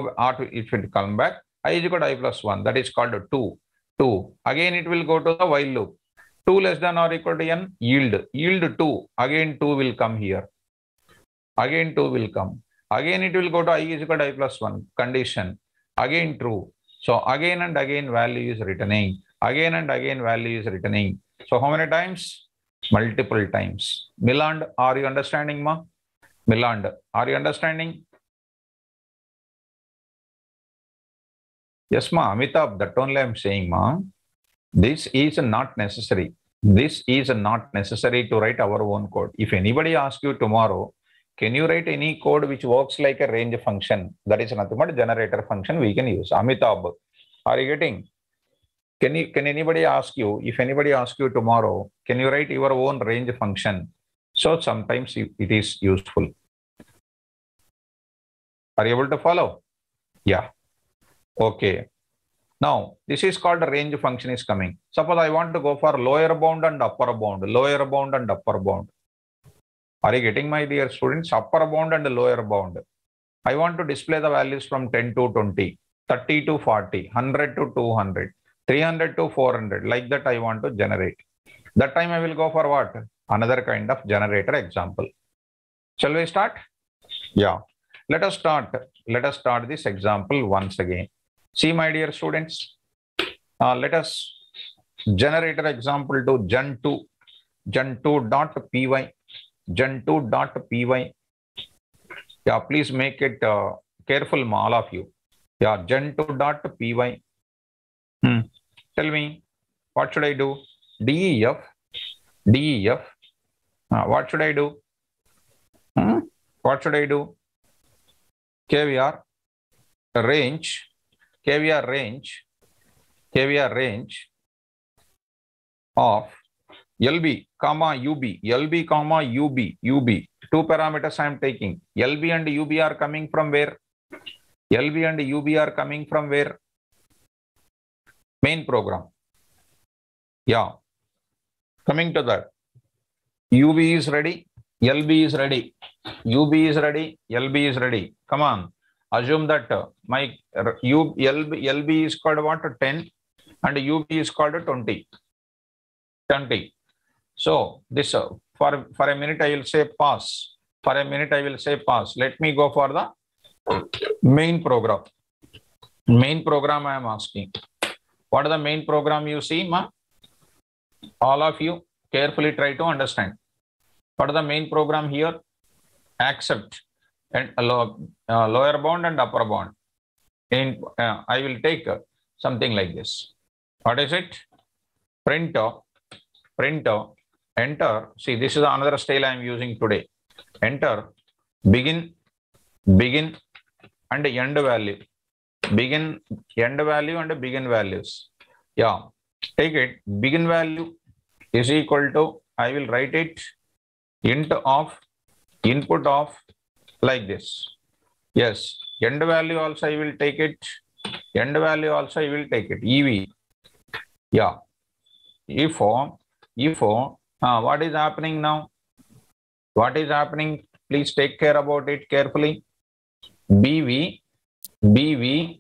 it will come back i is equal to i plus 1 that is called 2 2 again it will go to the while loop. 2 less than or equal to n yield. Yield 2 again 2 will come here. Again 2 will come. Again it will go to i is equal to i plus 1 condition. Again true. So again and again value is returning again and again value is returning. So how many times? Multiple times. Miland are you understanding ma? Miland are you understanding? Yes ma amitabh that only i'm saying ma. This is not necessary. This is not necessary to write our own code. If anybody asks you tomorrow can you write any code which works like a range function? That is nothing but generator function we can use. Amitabh are you getting can you can anybody ask you if anybody asks you tomorrow can you write your own range function? So sometimes it is useful. Are you able to follow? Yeah. Okay. Now this is called a range function is coming. Suppose i want to go for lower bound and upper bound lower bound and upper bound. Are you getting my dear students? Upper bound and lower bound. I want to display the values from 10 to 20 30 to 40 100 to 200 300 to 400, like that I want to generate. That time I will go for what? Another kind of generator example. Shall we start? Yeah. Let us start. Let us start this example once again. See, my dear students, uh, let us generator example to gen2, gen2.py, gen2.py. Yeah, please make it uh, careful, all of you. Yeah, gen2.py. Tell me, what should I do? DEF, DEF. Uh, what should I do? Hmm? What should I do? KVR range, KVR range, KVR range of LB, comma UB, LB, comma UB, UB. Two parameters I am taking. LB and UB are coming from where? LB and UB are coming from where? Main program. Yeah. Coming to that. UB is ready. LB is ready. UB is ready. LB is ready. Come on. Assume that uh, my U, LB, LB is called what? 10 and UB is called 20. 20. So this uh, for, for a minute I will say pass. For a minute I will say pass. Let me go for the main program. Main program I am asking. What is the main program you see, ma? All of you carefully try to understand. What are the main program here? Accept and uh, uh, lower bound and upper bound. In uh, I will take uh, something like this. What is it? Print, print, enter. See, this is another style I am using today. Enter, begin, begin, and end value. Begin, end value, and begin values. Yeah, take it. Begin value is equal to, I will write it int of input of like this. Yes, end value also I will take it. End value also I will take it. EV. Yeah. If, if, uh, what is happening now? What is happening? Please take care about it carefully. BV, BV,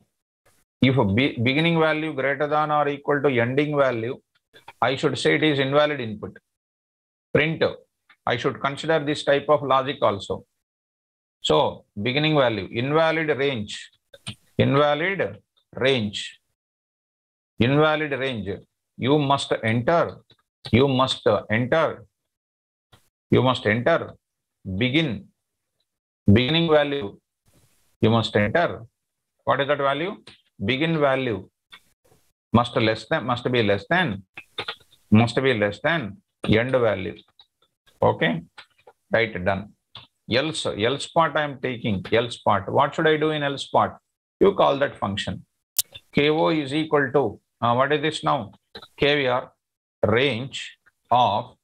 if a be- beginning value greater than or equal to ending value, I should say it is invalid input. Print, I should consider this type of logic also. So beginning value, invalid range, invalid range, invalid range. You must enter, you must enter, you must enter, begin, beginning value, you must enter. What is that value? Begin value must less than, must be less than, must be less than end value. Okay, right, done. Else, else part I am taking, else part. What should I do in else part? You call that function. KO is equal to, uh, what is this now? KVR range of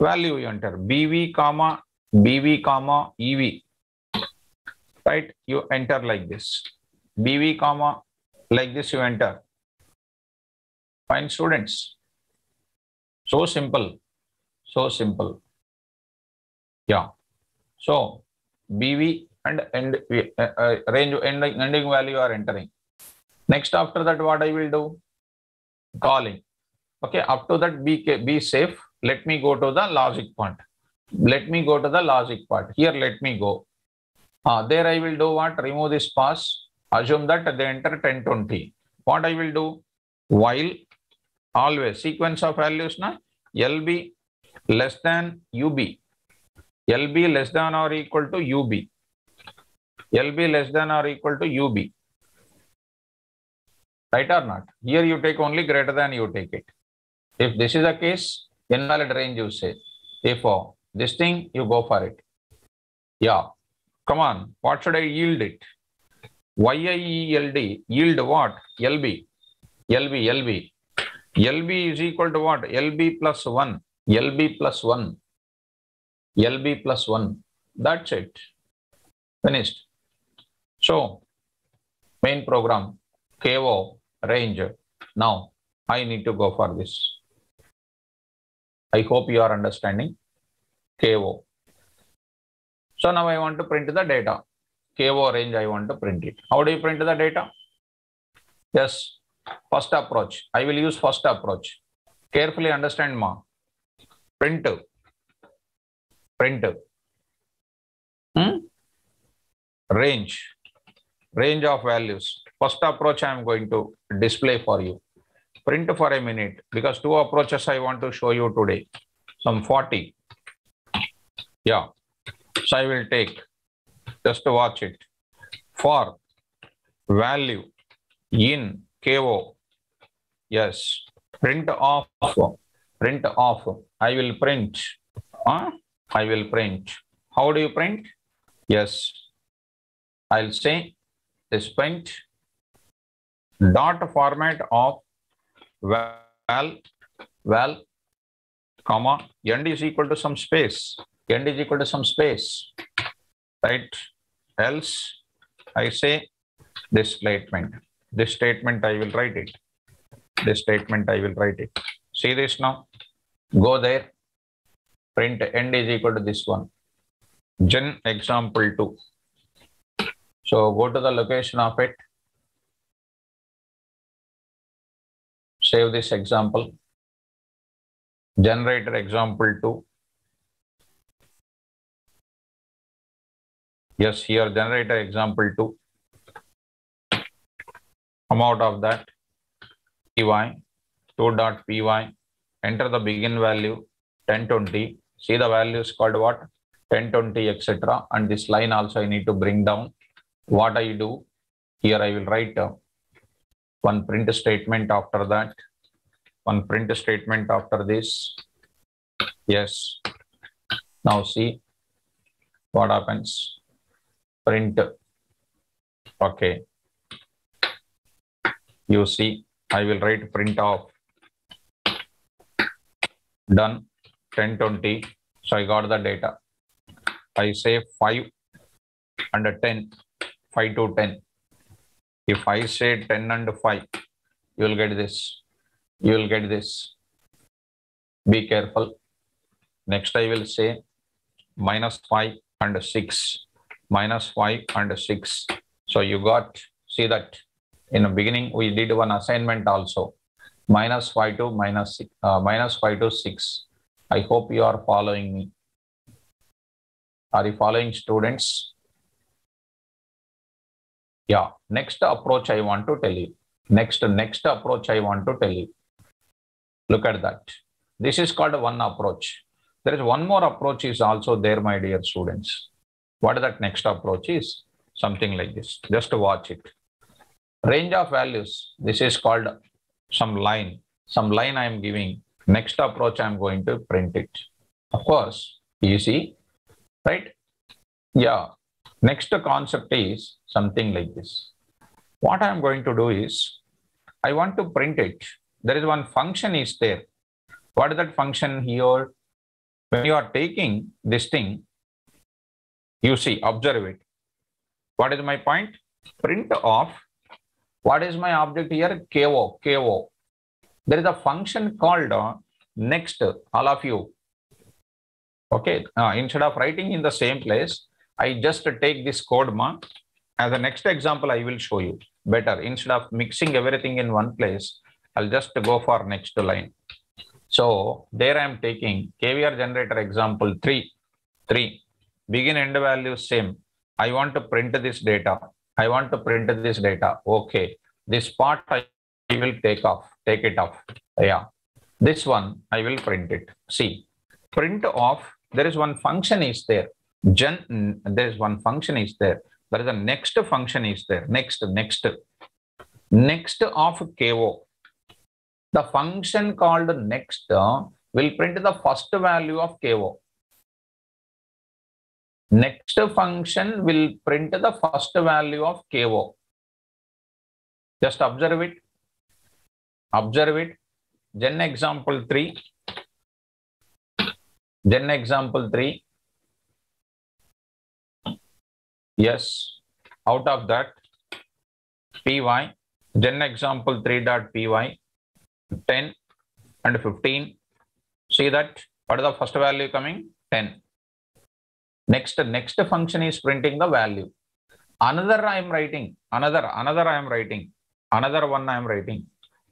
value you enter, BV comma, BV comma, EV. Right, you enter like this. BV comma, like this you enter. Fine students. So simple, so simple. Yeah. So BV and end uh, uh, range ending, ending value are entering. Next after that, what I will do? Calling. Okay, up to that be, be safe. Let me go to the logic part. Let me go to the logic part. Here, let me go. Uh, there I will do what? Remove this pass. Assume that they enter 1020. What I will do? While always sequence of values na LB less than UB. LB less than or equal to UB. LB less than or equal to UB. Right or not? Here you take only greater than you take it. If this is the case, invalid range you say. If uh, this thing, you go for it. Yeah. Come on. What should I yield it? YIELD. Yield what? LB. LB. LB. LB is equal to what? LB plus 1. LB plus 1. LB plus 1. That's it. Finished. So, main program, KO, range. Now, I need to go for this. I hope you are understanding. KO. So, now I want to print the data. KO range, I want to print it. How do you print the data? Yes, First approach. I will use first approach. Carefully understand ma. Print. Print. Hmm? Range. Range of values. First approach I am going to display for you. Print for a minute because two approaches I want to show you today. Some 40. Yeah. So I will take just to watch it. For value in KO. Yes. Print off. Print off. I will print. Huh? I will print. How do you print? Yes. I'll say this print dot format of val val comma end is equal to some space end is equal to some space right else i say this statement. This statement i will write it. This statement i will write it. See this now? Go there. Print end is equal to this one. Gen example 2 so go to the location of it. Save this example. Generator example 2 yes here generator example 2 come out of that py 2.py enter the begin value 1020 see the values called what? 1020 etc and this line also i need to bring down. What i do? Here i will write uh, one print statement after that. One print statement after this. Yes. Now see what happens print. Okay. You see i will write print of. Done. 1020 so i got the data. I say 5 and 10 5 to 10 if i say 10 and 5 you will get this. You will get this. Be careful. Next i will say minus 5 and 6 minus 5 and 6 so you got see that in the beginning we did one assignment also. Minus 5 to minus 6 uh, minus 5 to 6 i hope you are following me. Are you following students? Yeah next approach i want to tell you. Next next approach i want to tell you. Look at that. This is called one approach. There is one more approach is also there my dear students what that next approach is? Something like this. Just to watch it. Range of values. This is called some line. Some line i am giving. Next approach i am going to print it. Of course easy right? Yeah. Next concept is something like this. What i am going to do is i want to print it. There is one function is there. What is that function here? When you are taking this thing you see observe it. What is my point? Print of what is my object here? Ko ko there is a function called uh, next all of you. Okay uh, instead of writing in the same place i just take this code ma. As a next example i will show you. Better instead of mixing everything in one place i'll just go for next line. So there i am taking kvr generator example 3 3 begin end value same. I want to print this data. I want to print this data. Okay. This part i will take off. Take it off. Yeah. This one i will print it. See print off there is one function is there. Gen there is one function is there. There is a next function is there. Next next. Next of ko the function called next will print the first value of ko next function will print the first value of ko just observe it. Observe it. Gen example 3 gen example 3 yes. Out of that py gen example 3 dot py 10 and 15 see that? What is the first value coming? 10 next next function is printing the value another i am writing another another i am writing another one i am writing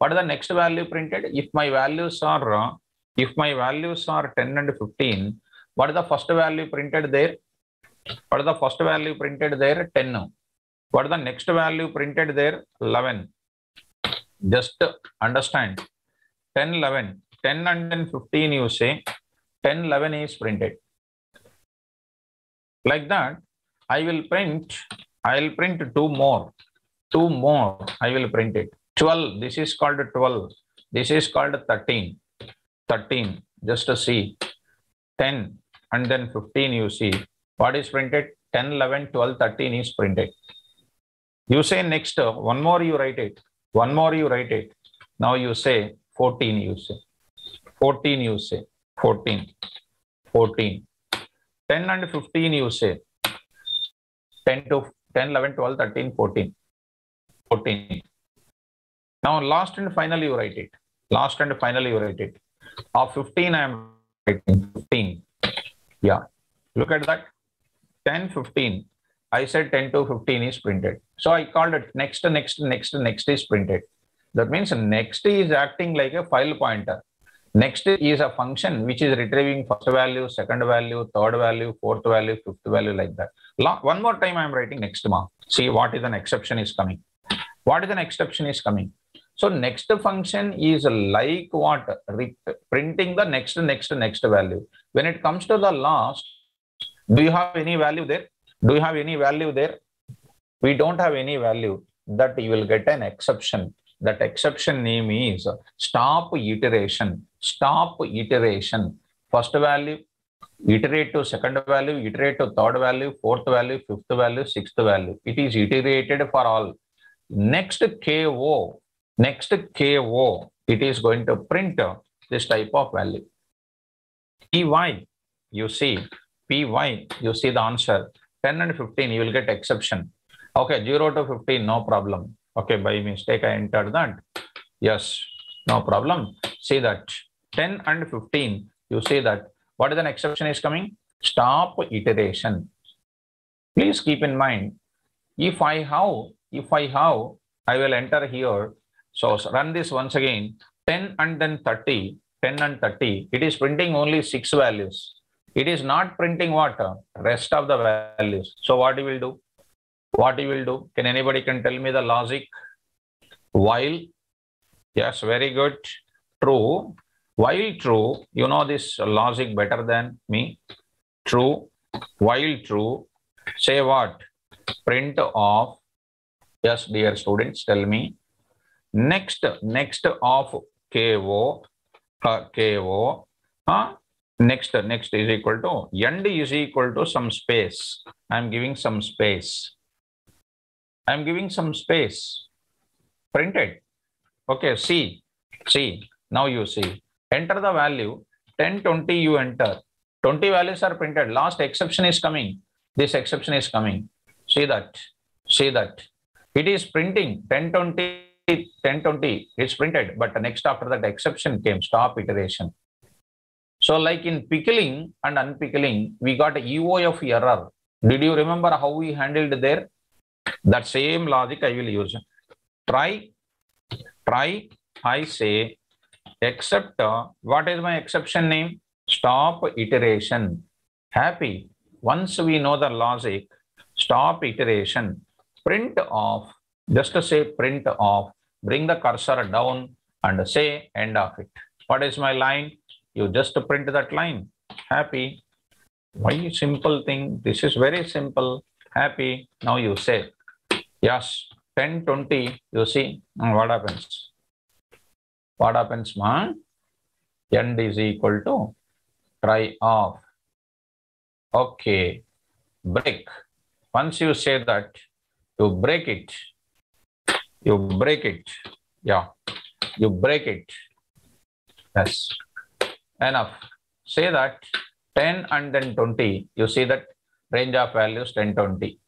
What is the next value printed? If my values are, if my values are 10 and 15, what is the first value printed there? What is the first value printed there? 10. What is the next value printed there? 11. Just understand. 10, 11. 10 and then 15 you say. 10, 11 is printed. Like that, I will print, I will print two more. Two more, I will print it. 12, this is called 12. This is called 13. 13, just to see. 10 and then 15 you see. What is printed? 10, 11, 12, 13 is printed. You say next, one more you write it. One more you write it. Now you say 14 you say. 14 you say. 14. 14. 10 and 15 you say. 10 to 10, 11, 12, 13, 14. 14. Now last and final you write it. Last and final you write it. Of 15 I am writing 15. Yeah. Look at that. 10, 15. I said 10 to 15 is printed. So I called it next, next, next, next is printed. That means next is acting like a file pointer. Next is a function which is retrieving first value, second value, third value, fourth value, fifth value like that. One more time I am writing next mark. See what is an exception is coming. What is an exception is coming. So next function is like what? Printing the next, next, next value. When it comes to the last, do you have any value there? Do you have any value there? We don't have any value that you will get an exception. That exception name is stop iteration. Stop iteration. First value, iterate to second value, iterate to third value, fourth value, fifth value, sixth value. It is iterated for all. Next KO, next KO, it is going to print this type of value. PY, you see, PY, you see the answer. 10 and 15, you will get exception. Okay, 0 to 15, no problem. Okay, by mistake, I entered that. Yes, no problem. See that 10 and 15, you see that. What is an exception is coming? Stop iteration. Please keep in mind, if I have, if I have, I will enter here. So run this once again, 10 and then 30, 10 and 30. It is printing only six values. It is not printing what? Rest of the values. So what you will do? What you will do? Can anybody can tell me the logic? While, yes, very good. True. While true, you know this logic better than me. True. While true, say what? Print of, yes, dear students, tell me. Next, next of KO, uh, KO, next next is equal to end is equal to some space. I'm giving some space. I'm giving some space. Printed. Okay see see now you see enter the value. 10 20 you enter. 20 values are printed. Last exception is coming. This exception is coming. See that. See that. It is printing. 10 20 10 20 it's printed. But next after that exception came. Stop iteration. So like in pickling and unpickling, we got a EOF error. Did you remember how we handled there? That same logic I will use. Try, try, I say, except, uh, what is my exception name? Stop iteration. Happy. Once we know the logic, stop iteration, print off, just to say print off, bring the cursor down and say end of it. What is my line? You just print that line. Happy. Why simple thing? This is very simple. Happy. Now you say, yes, 10, 20, you see, what happens? What happens, man? End is equal to try off. Okay. Break. Once you say that, you break it. You break it. Yeah. You break it. Yes enough. Say that 10 and then 20, you see that range of values 10, 20.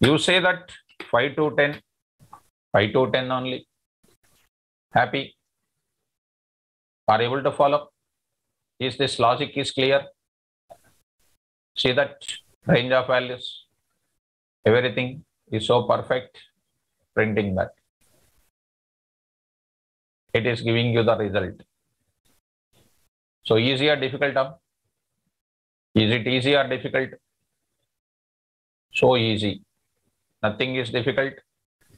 You say that 5 to 10, 5 to 10 only. Happy? Are able to follow? Is this logic is clear? See that range of values? Everything is so perfect, printing that. it is giving you the result. So easy or difficult? Huh? Is it easy or difficult? So easy. Nothing is difficult.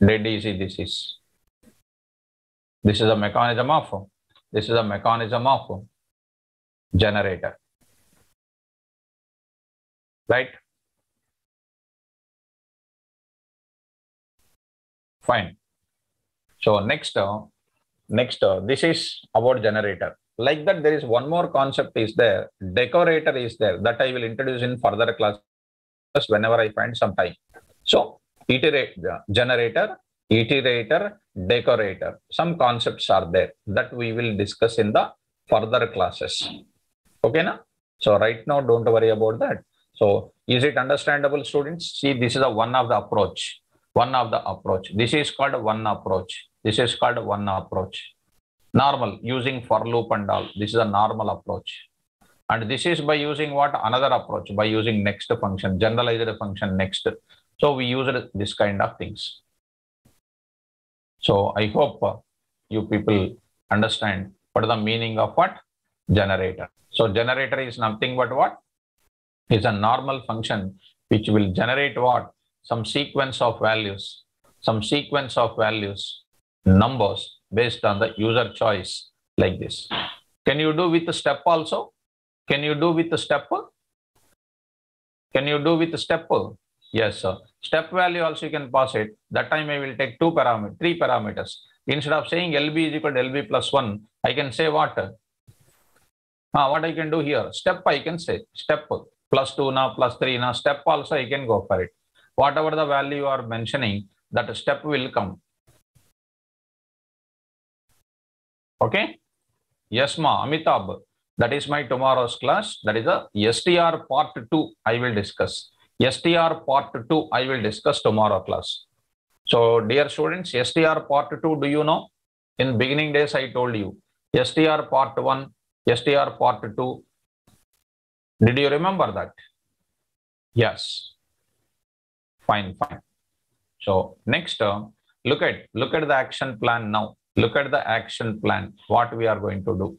Dead easy this is. This is a mechanism of, this is a mechanism of generator. Right? Fine. So next, uh, next, uh, this is about generator. Like that, there is one more concept is there. Decorator is there that I will introduce in further classes whenever I find some time. So iterate generator, iterator, decorator. Some concepts are there that we will discuss in the further classes. Okay, na? So right now, don't worry about that. So is it understandable, students? See, this is a one of the approach. One of the approach. This is called one approach. This is called one approach. Normal using for loop and all. This is a normal approach. And this is by using what? Another approach by using next function, generalized function next. So we used this kind of things. So I hope uh, you people understand what is the meaning of what? Generator. So generator is nothing but what? Is a normal function which will generate what? Some sequence of values, some sequence of values, numbers based on the user choice like this. Can you do with the step also? Can you do with the step? Can you do with the step? Yes, sir. Step value also you can pass it. That time I will take two parameters, three parameters. Instead of saying LB is equal to LB plus one, I can say what? Ah, what I can do here? Step I can say. Step plus two now, plus three now. Step also I can go for it. Whatever the value you are mentioning, that step will come. Okay. Yes, ma. Amitabh. That is my tomorrow's class. That is a STR part two. I will discuss. STR part two. I will discuss tomorrow class. So, dear students, STR part two. Do you know? In beginning days, I told you STR part one, STR part two. Did you remember that? Yes. Fine, fine. So next, uh, look at look at the action plan now. Look at the action plan. What we are going to do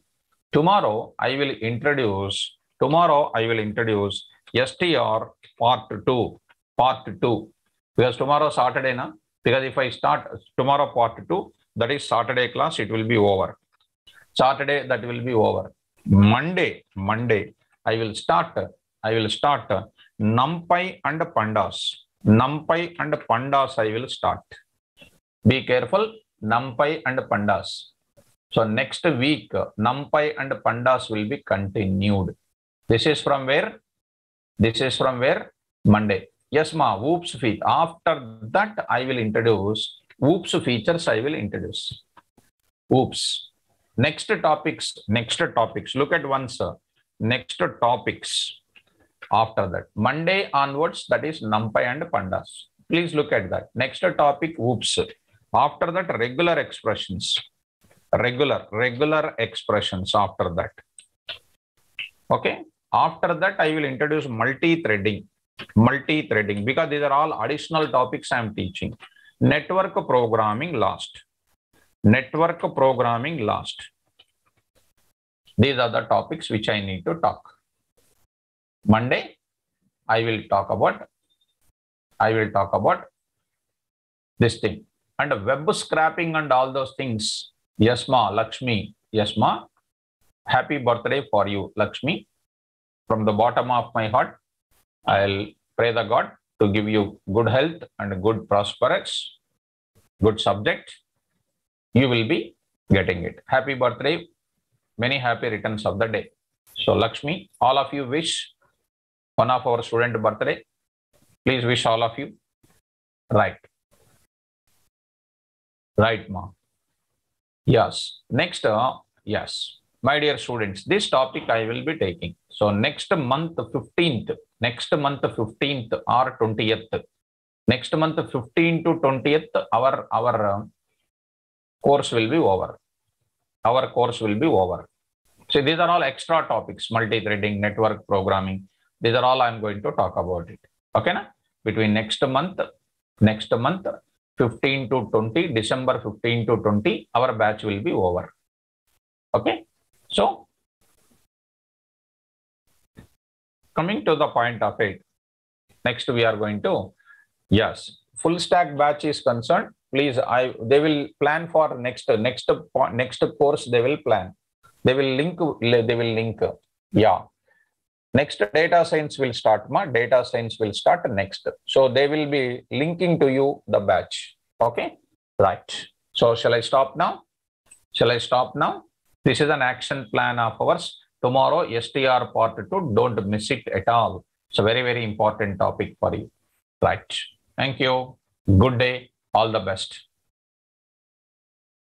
tomorrow? I will introduce. Tomorrow I will introduce STR part two. Part two because tomorrow Saturday, na? Because if I start tomorrow part two, that is Saturday class, it will be over. Saturday that will be over. Monday, Monday, I will start. I will start NumPy and Pandas. NumPy and Pandas I will start. Be careful, NumPy and Pandas. So next week, NumPy and Pandas will be continued. This is from where? This is from where? Monday. Yes, ma, OOPs feature. After that, I will introduce OOPs features. I will introduce. OOPs. Next topics. Next topics. Look at one, sir. Next topics after that. Monday onwards, that is NumPy and Pandas. Please look at that. Next topic, OOPs. After that, regular expressions. Regular, regular expressions after that. Okay. After that, I will introduce multi-threading. Multi-threading because these are all additional topics I am teaching. Network programming last. Network programming last. These are the topics which I need to talk. Monday, I will talk about, I will talk about this thing. And web scrapping and all those things. Yes, ma, Lakshmi. Yes, ma. Happy birthday for you, Lakshmi. From the bottom of my heart, I'll pray the God to give you good health and good prosperous, good subject. You will be getting it. Happy birthday. Many happy returns of the day. So, Lakshmi, all of you wish one of our student birthday. Please wish all of you. Right. Right, ma. Yes. Next, uh, yes. My dear students, this topic I will be taking. So next month 15th, next month 15th or 20th, next month 15 to 20th, our, our uh, course will be over. Our course will be over. So these are all extra topics, multi-threading, network programming. These are all I'm going to talk about it. Okay, na? Between next month, next month 15 to 20, December 15 to 20, our batch will be over. Okay. So, coming to the point of it, next we are going to, yes, full stack batch is concerned. Please, I they will plan for next next next course. They will plan. They will link. They will link. Yeah. Next data science will start. Ma data science will start next. So they will be linking to you the batch. Okay. Right. So shall I stop now? Shall I stop now? This is an action plan of ours. Tomorrow, STR part two. Don't miss it at all. It's a very, very important topic for you. Right. Thank you. Good day. All the best.